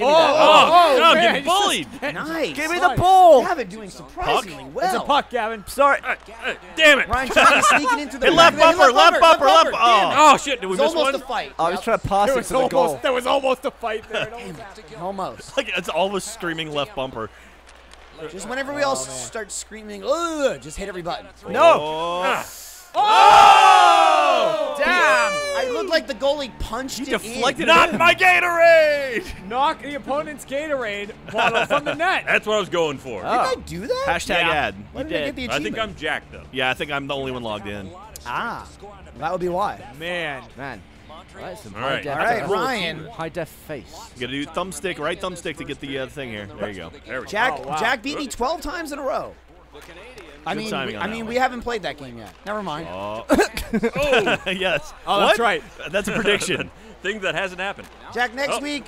Oh, Oh, oh, no, I'm man, getting he's just- bullied. Nice. Give me the ball. Gavin doing surprisingly well. It's a puck, Gavin. Sorry. Uh, uh, damn it. Ryan trying to sneak it into the Hey, left back. bumper, left bumper, left. Damn it. Oh, Oh, shit. Did we It was miss almost one? a fight. I was trying to pass There it was to the almost goal. there was almost a fight there. It almost happened. Almost. like it's almost screaming left bumper. Just whenever we all start screaming, Ugh, just hit every button. No. Oh! Damn! I looked like the goalie punched You it deflected in. Not my Gatorade. Knock the opponent's Gatorade bottle from the net. That's what I was going for. Did I do that? Hashtag Yeah. ad. Why did I get the I think? I'm jacked, though. Yeah, I think I'm the only one logged in. Ah, that would be why. Man. Man. That's some All high right. def. All right, Ryan. High def face. You gotta do thumbstick, right thumbstick to get the uh, thing here. There you go. There we go. Jack, Oh, wow. Jack beat me 12 times in a row. I mean, we, I mean, one. we haven't played that game yet. Never mind. Oh. yes. Oh, that's right. That's a prediction. Thing that hasn't happened. Jack, next Oh. week,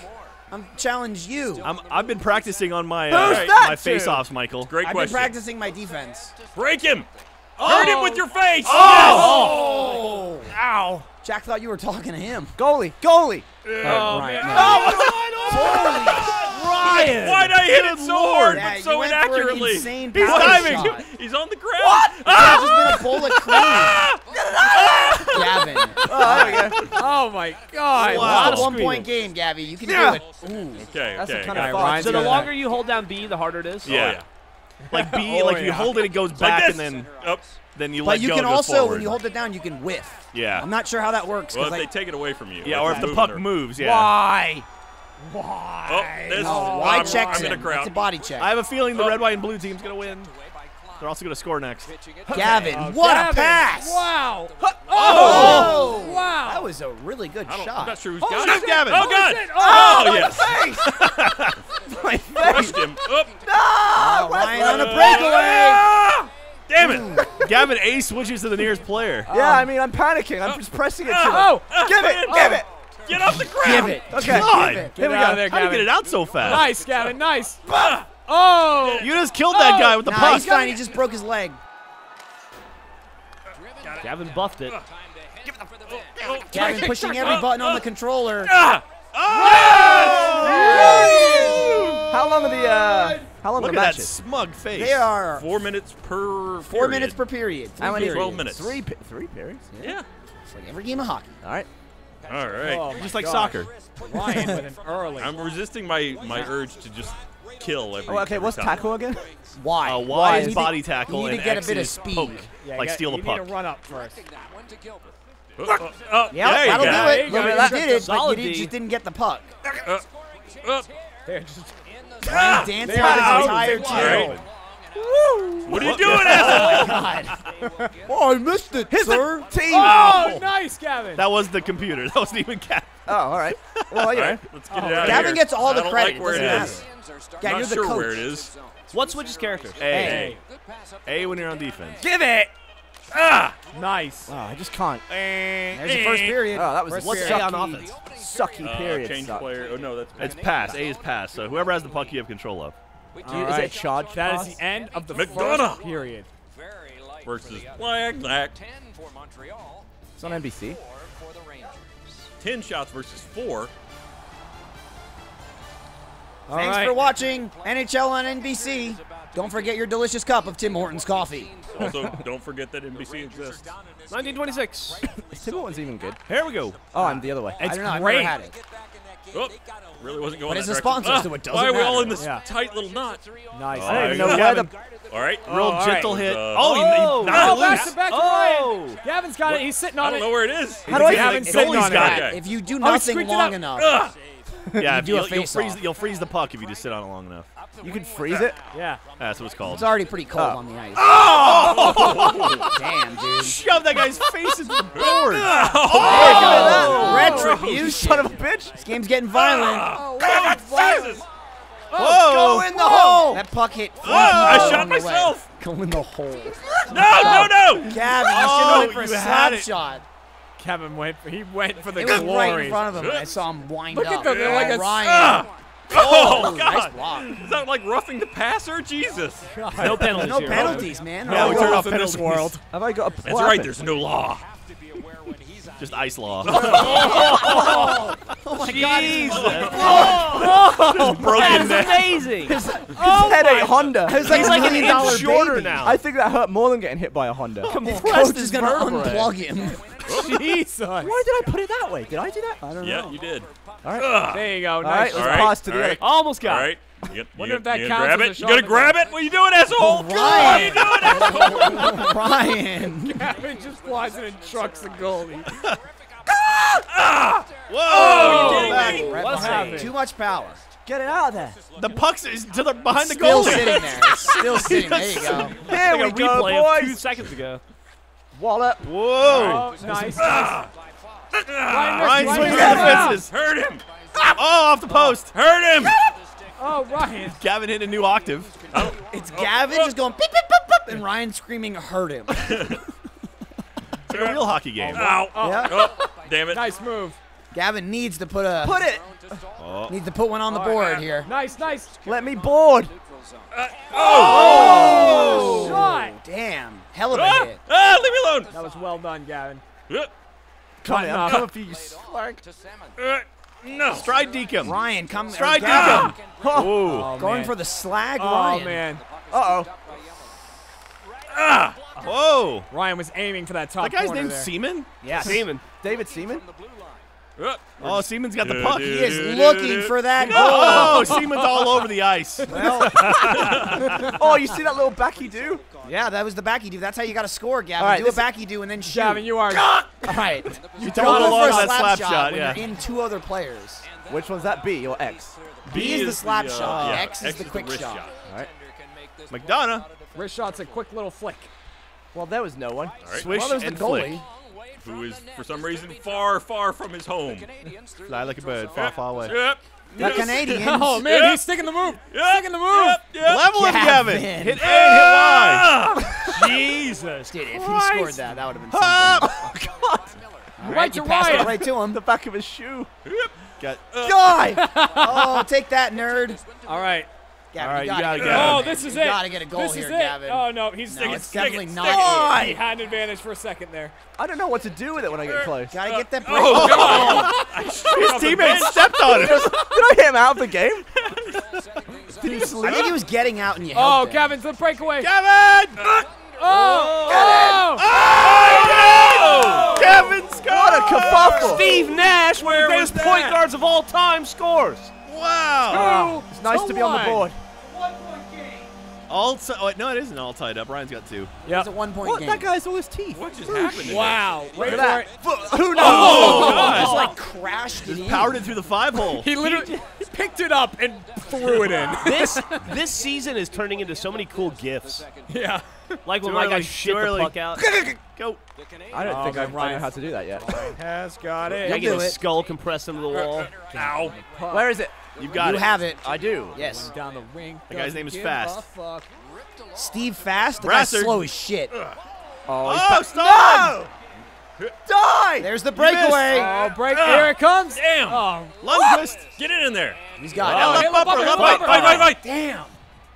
I'm challenge you. I'm, I've been practicing on my uh, that my face-offs, Michael. Great question. I've been practicing my defense. Break him. Hurt him with your face. Oh! Ow. Jack thought you were talking to him. Goalie. Goalie. Oh, Right, man. no. Ryan! Why'd I hit it so hard, Yeah, but so went for an inaccurately? insane He's diving. shot. He's on the ground. What? Ah! That's just been a bowl of cream. Ah! Gavin. Oh, there we. Oh my God! Wow. Wow. It's a one-point game, Gabby. You can Yeah. do it. Ooh. Okay, That's okay. the kind got of it. So the got longer you hold down B, the harder it is. Yeah. Oh, yeah. Like B, Oh, like you hold it, it goes back, this. and then Up. then you let But you go. can it goes also, forward. when you hold it down, you can whiff. Yeah. I'm not sure how that works. Well, 'cause if I, they take it away from you. yeah, like or if the puck or- moves. Yeah. Why? Oh, this. oh, I'm, why checks I'm him? gonna crowd. It's a body check. I have a feeling Oh. the red, white, and blue team's gonna win. They're also gonna score next. Gavin, Oh, what Gavin. a pass! Wow! Oh! Wow! That was a really good I don't, I'm shot. not sure who's Oh, got shit. it. Gavin. Oh, Oh, God. shit. Oh, Oh, yes. My Crushed him. Up. Oh, Ryan on a breakaway. Ah! Damn it. Gavin A switches to the nearest player. Yeah, I mean, I'm panicking. I'm just pressing it to Oh! Ah, Give it. Give it. Get off the ground. Give it. Okay. God, Give it. here we go. there, How do you get it out so fast? Nice, Gavin. Nice. Oh! You just killed that Oh. guy with the Nah, puck. he's fine. He just broke his leg. Gavin buffed it. Gavin pushing every button on the controller. Ah! How long are the uh? How long Look are the at that smug face. They are Four minutes per. four period. minutes per period. How many? Three Twelve periods. minutes. Three. Three periods. Yeah. It's like every game of hockey. All right. All right. Oh, Just like God. soccer. Ryan with an early. I'm resisting my my urge to just kill every. Oh, okay. every What's time. tackle again? Why? Uh, y You is body to- tackle You need and to get X a bit of speed. poke. Yeah, like you steal got, puck. you puck. need to run up first. Oh, oh, oh, Yeah, there you that'll go. do it. you Look, go. you That's did it, but solid you did, D. just didn't get the puck. Uh, uh, There, just Ryan dancing There on it his entire All team. Right. What are you doing, asshole? God. oh, I missed it, sir. Team. Oh, nice, Gavin. That was the computer. That wasn't even Cap. Oh, all right. Well, All yeah. right, let's get it out of Gavin here. gets all I the don't credit. Like where It it doesn't is. matter. I'm not you're the sure coach. where it is. What switches characters? A. Hey. A when you're on defense. Give it. Ah, nice. Oh, I just can't. There's the first period. Oh, that was First what's period. sucky on offense. Sucky Uh, period. change suck. player. Oh no, that's It's pass. A is pass. So whoever has the puck, you have control of. Do you- is it a charge That the end of the McDonagh. first period. Versus Black Black. It's on NBC. 10 shots versus 4. All Thanks right. for watching NHL on NBC. Don't forget your delicious cup of Tim Hortons coffee. Also, don't forget that NBC exists. 1926. Tim Hortons even good. Here we go. Oh, I'm the other way. I don't know. I've great. never had it. Oh, really wasn't going But that it's a direction. sponsor, Ah, so it doesn't Why are we all in this Yeah. tight little knot? Nice. Oh, I don't know you where go. the. All right. Real all gentle right. hit. Uh, oh, you oh, knocked Oh, it loose. it back to Oh. Ryan. Gavin's got it. He's sitting I on don't it. know where it is. How do I? Gavin's sitting on it. it. If you do nothing long enough, Yeah, do a you'll, you'll face freeze. off. You'll freeze the puck if you just sit on it long enough. You can freeze it. Yeah. That's what it's called. it's already pretty cold Oh. on the ice. Oh! Damn, dude. Shove that guy's face into the board. Oh, retribution. You son of a bitch. This game's getting violent. Oh, wow. Jesus. Go Whoa! in the hole. That puck hit. Whoa, I shot myself. Go in the hole. No, no, no. Gavin, you should Oh, have went for a slap had it. shot. Kevin went. For, he went for the It was right in front of him. I saw him wind Look at up. them, they're like Oh, a- Ryan. Ah. Oh, Ooh, nice God. block. Is that like roughing the passer? Jesus. No penalties No here. penalties, man. Yeah, we No turn rules off in this world. Have I got a? That's right. There's no law. Just ice law. Oh, oh my Jesus. God. Broken oh. That's neck. amazing. His oh head ain't Honda. It was like He's like an million dollar inch shorter baby. now. I think that hurt more than getting hit by a Honda. His Compressed is gonna unplug him. Jesus. Why did I put it that way? Did I do that? I don't Yeah, know. Yeah, you did. All right. Ugh. There you go. All Nice. right, let's All right, pass to all the right. other. Almost got it. right. You, you, Wonder if you that gonna counts grab as a it? You gonna shot. grab it? What are you doing, asshole? Ryan. Ryan. Gavin just flies in and trucks the goalie. Whoa! Oh, you kidding me? Right What's happening? Too much power. Get it out of there. The puck's is to the behind the Still sitting there. Still sitting. There you go. Here Like we a go, replay of two boys. seconds ago. Wallet. Whoa! Oh, nice. Ah. nice. Ah. Ryan Ryan missed, swinging Ryan at the missed. fences. Hurt him. Oh, off the post. Hurt him. Oh, Ryan. Gavin hit a new octave. It's Gavin just going beep, beep, beep, beep, and Ryan screaming hurt him. It's like a real hockey game. Ow. Yeah. Oh, damn it. Nice move. Gavin needs to put a Put it. Oh. needs to put one on the board here. Nice, nice. Let me board. Oh, shot. Damn. Hell of a Ah, hit. ah, leave me alone. That was well done, Gavin. Come Button on, I'm up. coming for you, you slag. uh, no. Stride Deacon. Ryan, come Stride Gavin, Deacon. Oh. Oh, Going man. for the slag, Oh, Ryan. man. Uh oh. Ah. Whoa. Ryan was aiming for that top That guy's corner name's there. Seaman? Yes. Seaman. David Seaman. Uh, Oh, Seaman's got the puck. He is looking for that goal. Oh, Seaman's all over the ice. Well, Oh, you see that little backy do? yeah, that was the backy do. That's how you got to score, Gavin. All right, do a backy do and then shoot. Gavin, you are. All right. You Don't don't go for a on that slap, slap shot, shot, when yeah. you're in two other players. Which one's that? B or X? B is the slap uh, shot. yeah, X is the quick wrist shot. All right. McDonagh. Wrist shot's a quick little flick. Well, there was no one. right. Swish Well, there's the and flick. Goalie. Who is, for some reason, far, far from his home. Fly like a bird, far, far away. Yep. The Yes. Canadians. Oh, man, Yep. he's sticking the move. Yep. Sticking the move. Yep. Yep. Level him, Gavin. Gavin. Hit A and hit Y. Jesus. Dude, if he scored that, that would have been something. Oh, God. All Right you to Ryan. right to him. The back of his shoe. Yep. Got uh, Die! Oh, take that, nerd. All right. Gavin, All right, you you gotta gotta get go. it, Oh, this is you it. gotta get a goal this here, is it. Gavin. Oh, no, he's no, sticking it's stick definitely stick not it. Oh, he had an advantage for a second there. I don't know what to do with it when I get uh, close. Gotta get that oh, break. Oh, God. His teammate stepped on him. Did I hit him out of the game? Did he I think he was getting out and you Oh, helped him. Gavin's the breakaway. Gavin! Oh, Oh! oh Gavin scored! What a kerfuffle! Steve Nash, one of the greatest point guards of all time, scores. Wow! oh. It's nice to be on the board. All ti- oh, no, it isn't all tied up. Ryan's got two. Yeah, It's a one-point What? game. That guy's all his teeth. What just happened? to Wow. Wait Look for at it. that. Who knows? Oh, oh Just God. like crashed it in. Powered it through the five hole. He literally picked it up and threw it in. This this season is turning into so many cool gifts. yeah. Like when Too my early, guy shit the early. puck out. Go. I don't Oh, think I, I know Ryan. how to do that yet. Has got it. I You'll get do his skull compressed into the wall. Ow. Where is it? You've got You it. have it. I do. Yes. Down the ring. That guy's name is Fast. Steve Fast, the guy's Brassard. slow as shit. Oh, oh, he's Oh, back. stop! Die! There's the breakaway. Oh, break. Here it comes. Damn. Oh, Lundqvist. Get it in there. He's got Oh, it. hit Up, upper, hit up, upper. Fight, fight, fight, fight. Damn.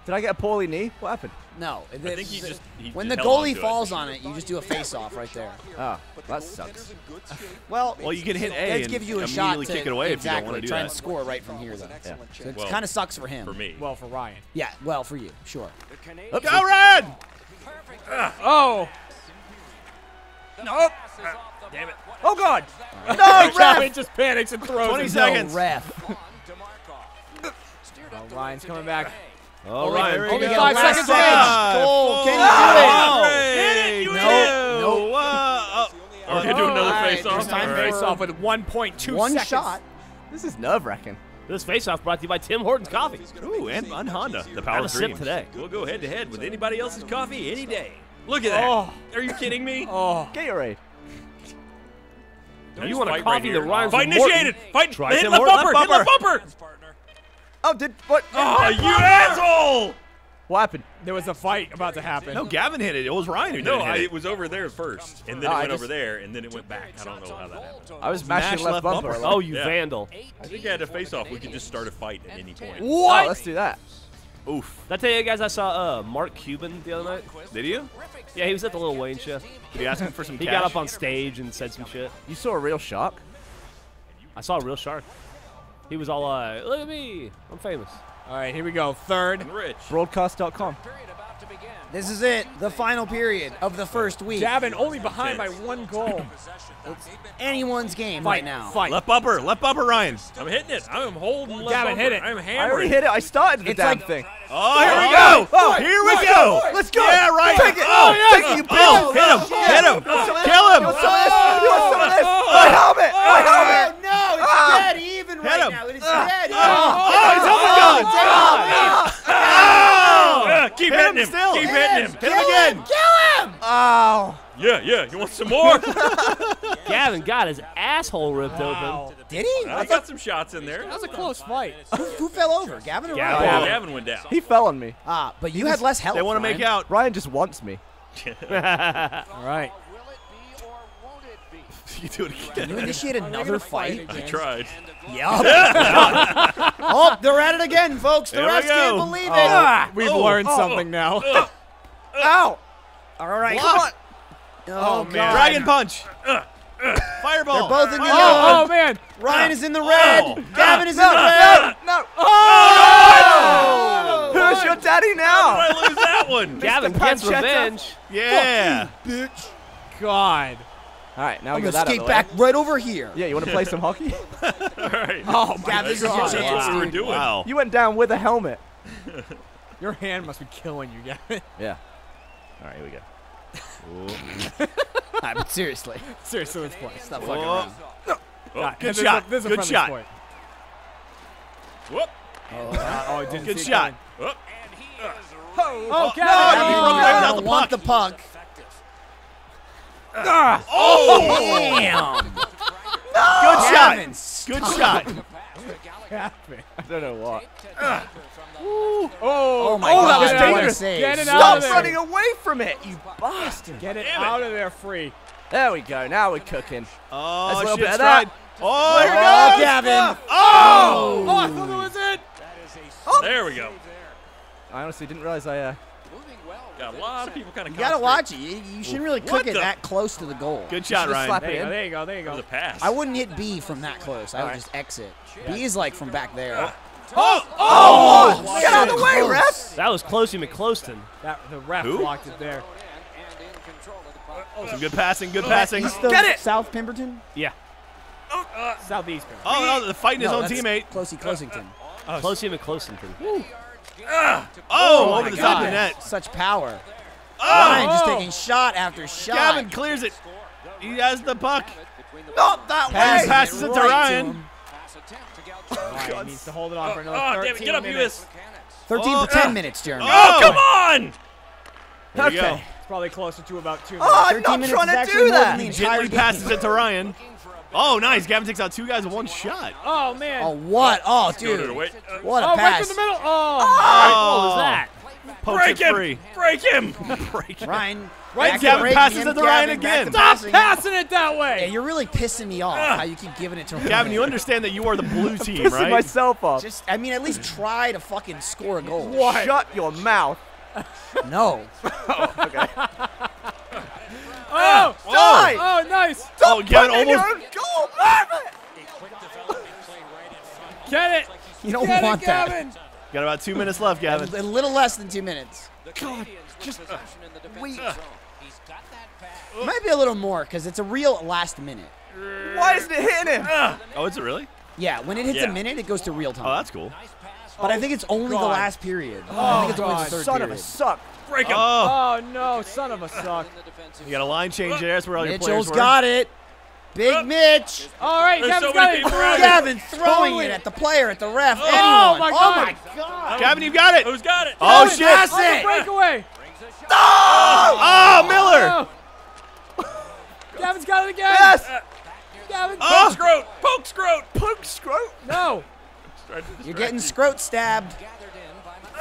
Did I get a poorly knee? What happened? No. I think he just he when just the goalie onto it. falls on it, you just do a face-off right there. Oh, that sucks. Well, Well, you can hit A that and gives you a shot immediately to kick it away if you don't exactly, wanna do try that. and score right from here, though. Yeah. So it Well, kind of sucks for him. For me. Well, for Ryan. Yeah, well, for you, sure. Go Red! Oh. Nope. Damn it. Oh God! No, No, Gavin ref! just panics and throws 20 it. seconds. ref. Oh, Ryan's coming back. All right. Only here we go. five Last seconds five, left. Goal. Can you do it? three, No. two, one. Are we gonna do another All right, face off? there's time face-off with 1.2 one seconds. shot. This is nerve wracking. This face-off brought to you by Tim Hortons Coffee. Ooh, and, and Honda, the Have power a of sip dreams. today. We'll go head to head with anybody else's coffee any day. Look at that. Oh. Are you kidding me? Oh. Gatorade. Don't You want a fight coffee right that rhymes Fight with Morton. initiated. Fight. Try hit Tim left Horton. bumper. Hit left bumper. Oh, did what? Oh, you asshole! What happened? There was a fight about to happen. No, Gavin hit it. It was Ryan who did No, hit I, it. it was over there first, and then Oh, it went just- over there, and then it went back. I don't know how that happened. I was mashing Mash left, left bumper. bumper. Oh, you Yeah. vandal. I think I had a face off. We could just start a fight at any point. What? let's do that. Oof. Did I tell you guys I saw uh, Mark Cuban the other night? Did you? Yeah, he was at the Lil Wayne show. Did you ask him for some He cash? got up on stage and said some shit. You saw a real shark? I saw a real shark. He was all like, "Look at me, I'm famous." All right, here we go. Third. And Rich. Broadcast.com. This is it. The final period of the first week. Gavin only behind by one goal. Anyone's game Fight right now. Fight. Left bumper. Left bumper, Ryan. I'm hitting it. I'm holding left Gavin, bumper. hit it. I'm I already hit it. I started the It's damn like- thing. Oh, here we go. Oh, here we go. Let's go. Yeah, right. Take it. Oh, Oh, take it, you Oh, bitch. hit him. Hit him. Kill him. You want some of this? You want some of this? My helmet. My helmet. Oh, no, it's Ah. dead even Hit right him. now. It is dead. Oh, he's up the gun. Ah, keep Hit hitting him him. still. Keep hitting him. Hit him again. Oh. Yeah, yeah. You want some more? Gavin got his asshole ripped open. Did he? I got some shots in there. That was a close fight. Who, who fell over? Gavin or Gavin. Ryan? Oh, Gavin went down. He fell on me. Ah, but you had less health. They want to make out. Ryan just wants me. All right. You do it again. You initiate another fight. I tried. Yup. oh, they're at it again, folks. The There we refs can't believe oh. it. Oh, we've Oh, learned oh, something now. Ow. All right. Come on. Oh, oh, man. God. Dragon punch. Fireball. They're both in the oh, yellow. oh, man. Ryan is in the oh. red. Oh. Gavin is in the red. No. Oh! Who's your daddy now? How did I lose that one? Gavin gets revenge. Yeah. Bitch. God. All right, now I'm we gonna got that skate of the way. back right over here. Yeah, you want to play some hockey? All right. Oh, my Gavin, this is your God. chance. That's what we were doing. Wow. You went down with a helmet. Your hand must be killing you, Gavin. Yeah. All right, here we go. Nah, but seriously, Seriously, let's play. stop fucking Whoa. around. God, good this is a- shot. this is a Good shot. sport. Whoop. Uh, oh, didn't Good see shot. Whoop. coming. Oh, no, Gavin. you Oh, broke I right don't out the want puck. the puck. Oh. Damn. Good shot. Gavin, Good shot. Gavin. I don't know what. Oh, Oh my oh, God, that was what dangerous. save. Get it Stop out Stop of there. running away from it, you bastard. Get it Damn it. out of there free. There we go. Now we're cooking. Oh, That's a little shit bit of stride. that. Oh, here it Oh, goes. Gavin. Oh. Oh, I thought that was it. There we go. I honestly didn't realize I. Uh, Got a lot of people kind of. You gotta watch it. You, you shouldn't really What cook it the- that close to the goal. Good shot, just Ryan. slap There it you go. in. There you go. There you was go. a pass. I wouldn't hit B from that close. I would just exit. B is like from back there. Oh. Oh! oh! oh! oh! Get out of the way, ref! That was Closey McCloston. That the ref Who? blocked it there. Some good passing. Good passing. East of Get it. South Pimberton? Yeah. Southeast. Oh, no, the fighting his No, own that's teammate. Closey Closington. Closey McClosington. Oh, my over the top of the net. Such power. Oh. Ryan just taking shot after shot. Gavin clears it. He has the puck. Not that Passes way! Passes it to right Ryan. him. Ryan needs to hold it on for another Oh, 13 damn it. Get up, minutes. US. 13 Oh, for 10 ah. minutes, Jeremy. Oh, come on. There we go. Okay. It's probably closer to about two Oh, minutes. I'm not trying to do that! the He gently passes it to Ryan. Oh, nice. Gavin takes out two guys with one shot. Oh man. Oh, what? Oh, Go to the dude. way. Uh, What a oh, right pass. through the middle. Oh. What was that? Pokes break him. free. Break him. Break it. Ryan, Right, Gavin passes him, it to Ryan Gavin, back again. to Stop passing. passing it that way. Yeah, you're really pissing me off how you keep giving it to Ryan. Gavin, you understand that you are the blue team, Pissing right? myself off. Just, I mean, at least try to fucking score a goal. What? Shut your mouth. No. Oh, Die! oh, nice. oh, Gavin oh, Put your almost. own goal. Perfect. Get it. You don't Get want it, that. Gavin. Got about two minutes left, Gavin. A little less than two minutes. God, uh, We, Might be a little more because it's a real last minute. why isn't it hitting him? Oh, is it really? Yeah, when it hits Yeah. a minute, it goes to real time. Oh, that's cool. but I think it's only the last period. I think it's only God. the third Son period. of a suck. Break him. Oh, Oh no, son of a suck. you got a line change there. That's where all your Mitchell's players were. got it. Big Mitch. All right, There's Gavin's so got it. people Gavin throwing it at the player, at the ref, Oh, anyone. Oh, my Oh God. my God. Gavin, you got it. Who's got it? Oh Gavin, shit! pass it. breakaway. Oh, Miller! Oh. Gavin's got it again. Yes. Gavin. Poke oh. scrote. Poke scrote. Poke scrote. No. You're getting scrote stabbed.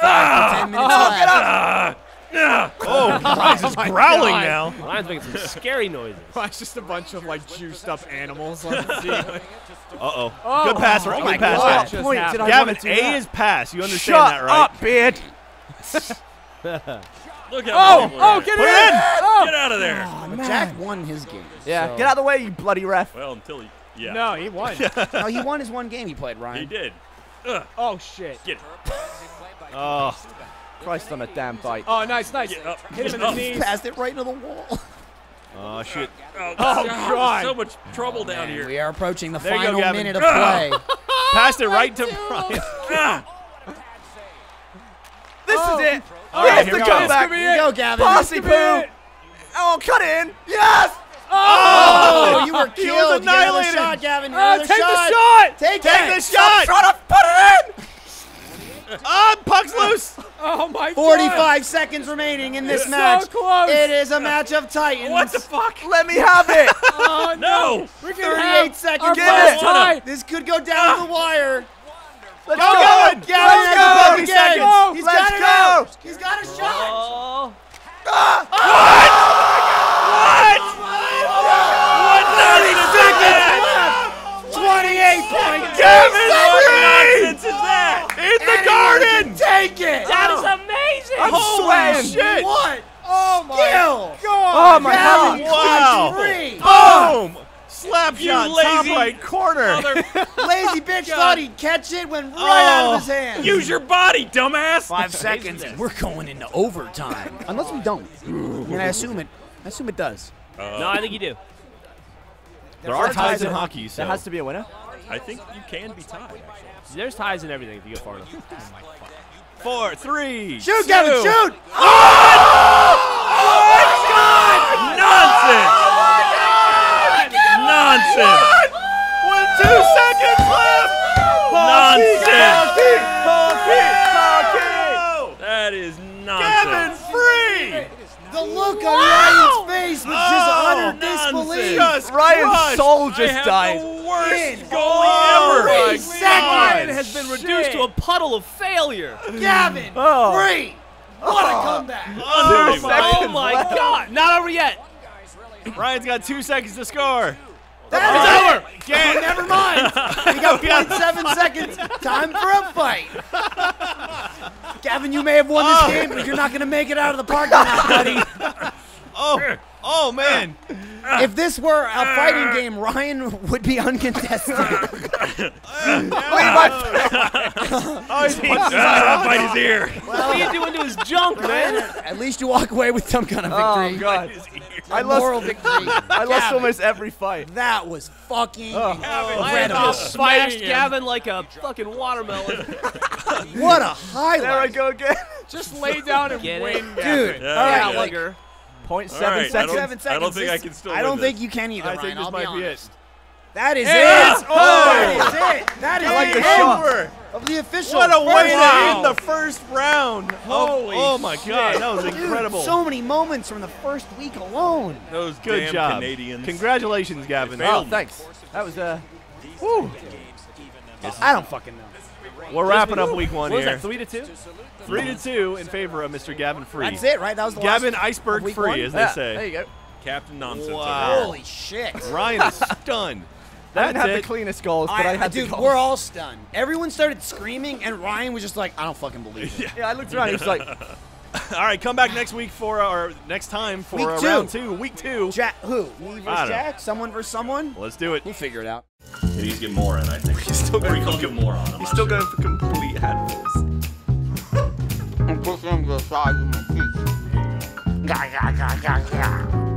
Ah. Five to ten minutes oh, left. Ah. Oh, Ryan's just growling God. now. Ryan's making some scary noises. It's just a bunch of like juiced up animals on the scene. Uh oh. Oh. Good pass, Oh Good pass. God. Ryan. Point did I Gavin, want? A is pass. You understand Shut that, right? up, beard. Look how Oh, many people oh, are get there. it in. Oh. Get out of there. But Jack won his game. Yeah, so- get out of the way, you bloody ref. Well, until he. Yeah. No, he won. No, he won his one game he played, Ryan. He Ryan. did. Oh shit. Get it. Oh, Christ on a damn bike. Oh, nice, nice. Get up. Hit him in the up. knees. Passed it right into the wall. oh shit. Oh, Oh, God. So much trouble down And here. we are approaching the There you go, final minute of play. Passed it right to Ryan. Ah. This Oh. is it. All right, Here's here the we go. comeback. This Here you go, Gavin. Posse This could be poo. Oh, cut in. Yes. Oh, you were He killed. was You got annihilated. shot, Gavin. Oh, take shot. the shot. Take, Take it. the shot. Trying to put it in. Ah, puck's loose. Oh my god. 45 seconds remaining in this So match. close. It is a match of titans. What the fuck? Let me have it. Oh No. We can 38 have seconds Get first it. tie. This could go down the ah. wire. Let's Go, go. Gavin. Gavin Let's has go. the puck 30 again. seconds. He's Let's got it go. out. He's got a shot. Oh. Ah! Not even Seconds left. 28 points. Gavin, What free nonsense is that? in the garden. Take it. That is amazing. I'm Holy sweating. shit! What? Oh my Skill. Oh my Gavin god. Wow. Crunch Boom! Slap You shot, top lazy right corner. Mother, free. Lazy bitch thought he'd catch it, went right out of his hands. Use your body, dumbass. Five seconds. We're going into overtime. Unless we don't. I mean, I assume it. I assume it does. Uh, no, I think you do. There are ties in hockey, so There has to be a winner. I think you can be tied. Actually. There's ties in everything if you go far enough. Oh four, three, Shoot, two. Gavin, shoot! Nonsense. Nonsense. With two seconds left. Nonsense. Hockey, hockey, That is Gavin nonsense. free. The look on Ryan's face was just Oh, utter disbelief. Just Ryan's crushed. soul I just have died. the worst In goalie ever. seconds. Ryan has been reduced to a puddle of failure. Gavin, Oh. free! What a oh. comeback! Unbelievable. Oh my god. Not over yet. Ryan's got two seconds to score. That is over. Get Oh, never mind. We got seven seconds. Time for a fight. Gavin, you may have won this Oh. game, but you're not going to make it out of the parking lot, buddy. Oh, oh man. If this were a fighting game, Ryan would be uncontested. Oh, he's bite his ear. What are you doing to his junk, man? At least you walk away with some kind of victory. Oh victory. god. I A moral victory. I lost Gavin, almost every fight. That was fucking I incredible. just smashed Gavin like a fucking watermelon. What a highlight. There I go again. Just lay down and Get it? win, Dude, Yeah, all right, yeah. like, Gallagher. Seven right, I seconds. don't- seven seconds. I don't think I can still I don't win think this. you can either, I Ryan. think this I'll might be be honest. it. That is Yeah. it. Oh. That is it. That is I like the the shot. Of the official. What a way first to end the first round. Holy oh, oh my god, that was Dude, incredible. so many moments from the first week alone. Those Good damn job. Canadians. Congratulations, Gavin. They Oh, thanks. That was uh. I don't fucking know. We're wrapping up week one What was here. that? Three to two. Three to two in favor of Mr. Gavin Free. That's it, right? That was the Gavin last Iceberg week Free, one? as Yeah, they say. There you go. Captain Nonsense. Wow. Holy shit. Ryan is stunned. I didn't have it. the cleanest goals, but I, I, had the dude, goals. we're all stunned. Everyone started screaming, and Ryan was just like, I don't fucking believe it. Yeah, I looked around. He was like, All right, come back next week for or next time for Week uh, two. round two, week two. Jack, who? Me I versus don't know. Jack? Someone versus someone? Let's do it. We'll figure it out. He needs to get more in, I think. He's still Or going he for could get more on. I'm He's still sure. going for complete handfuls. I'm pushing him to the side with my feet. Gah, gah, gah, gah, gah.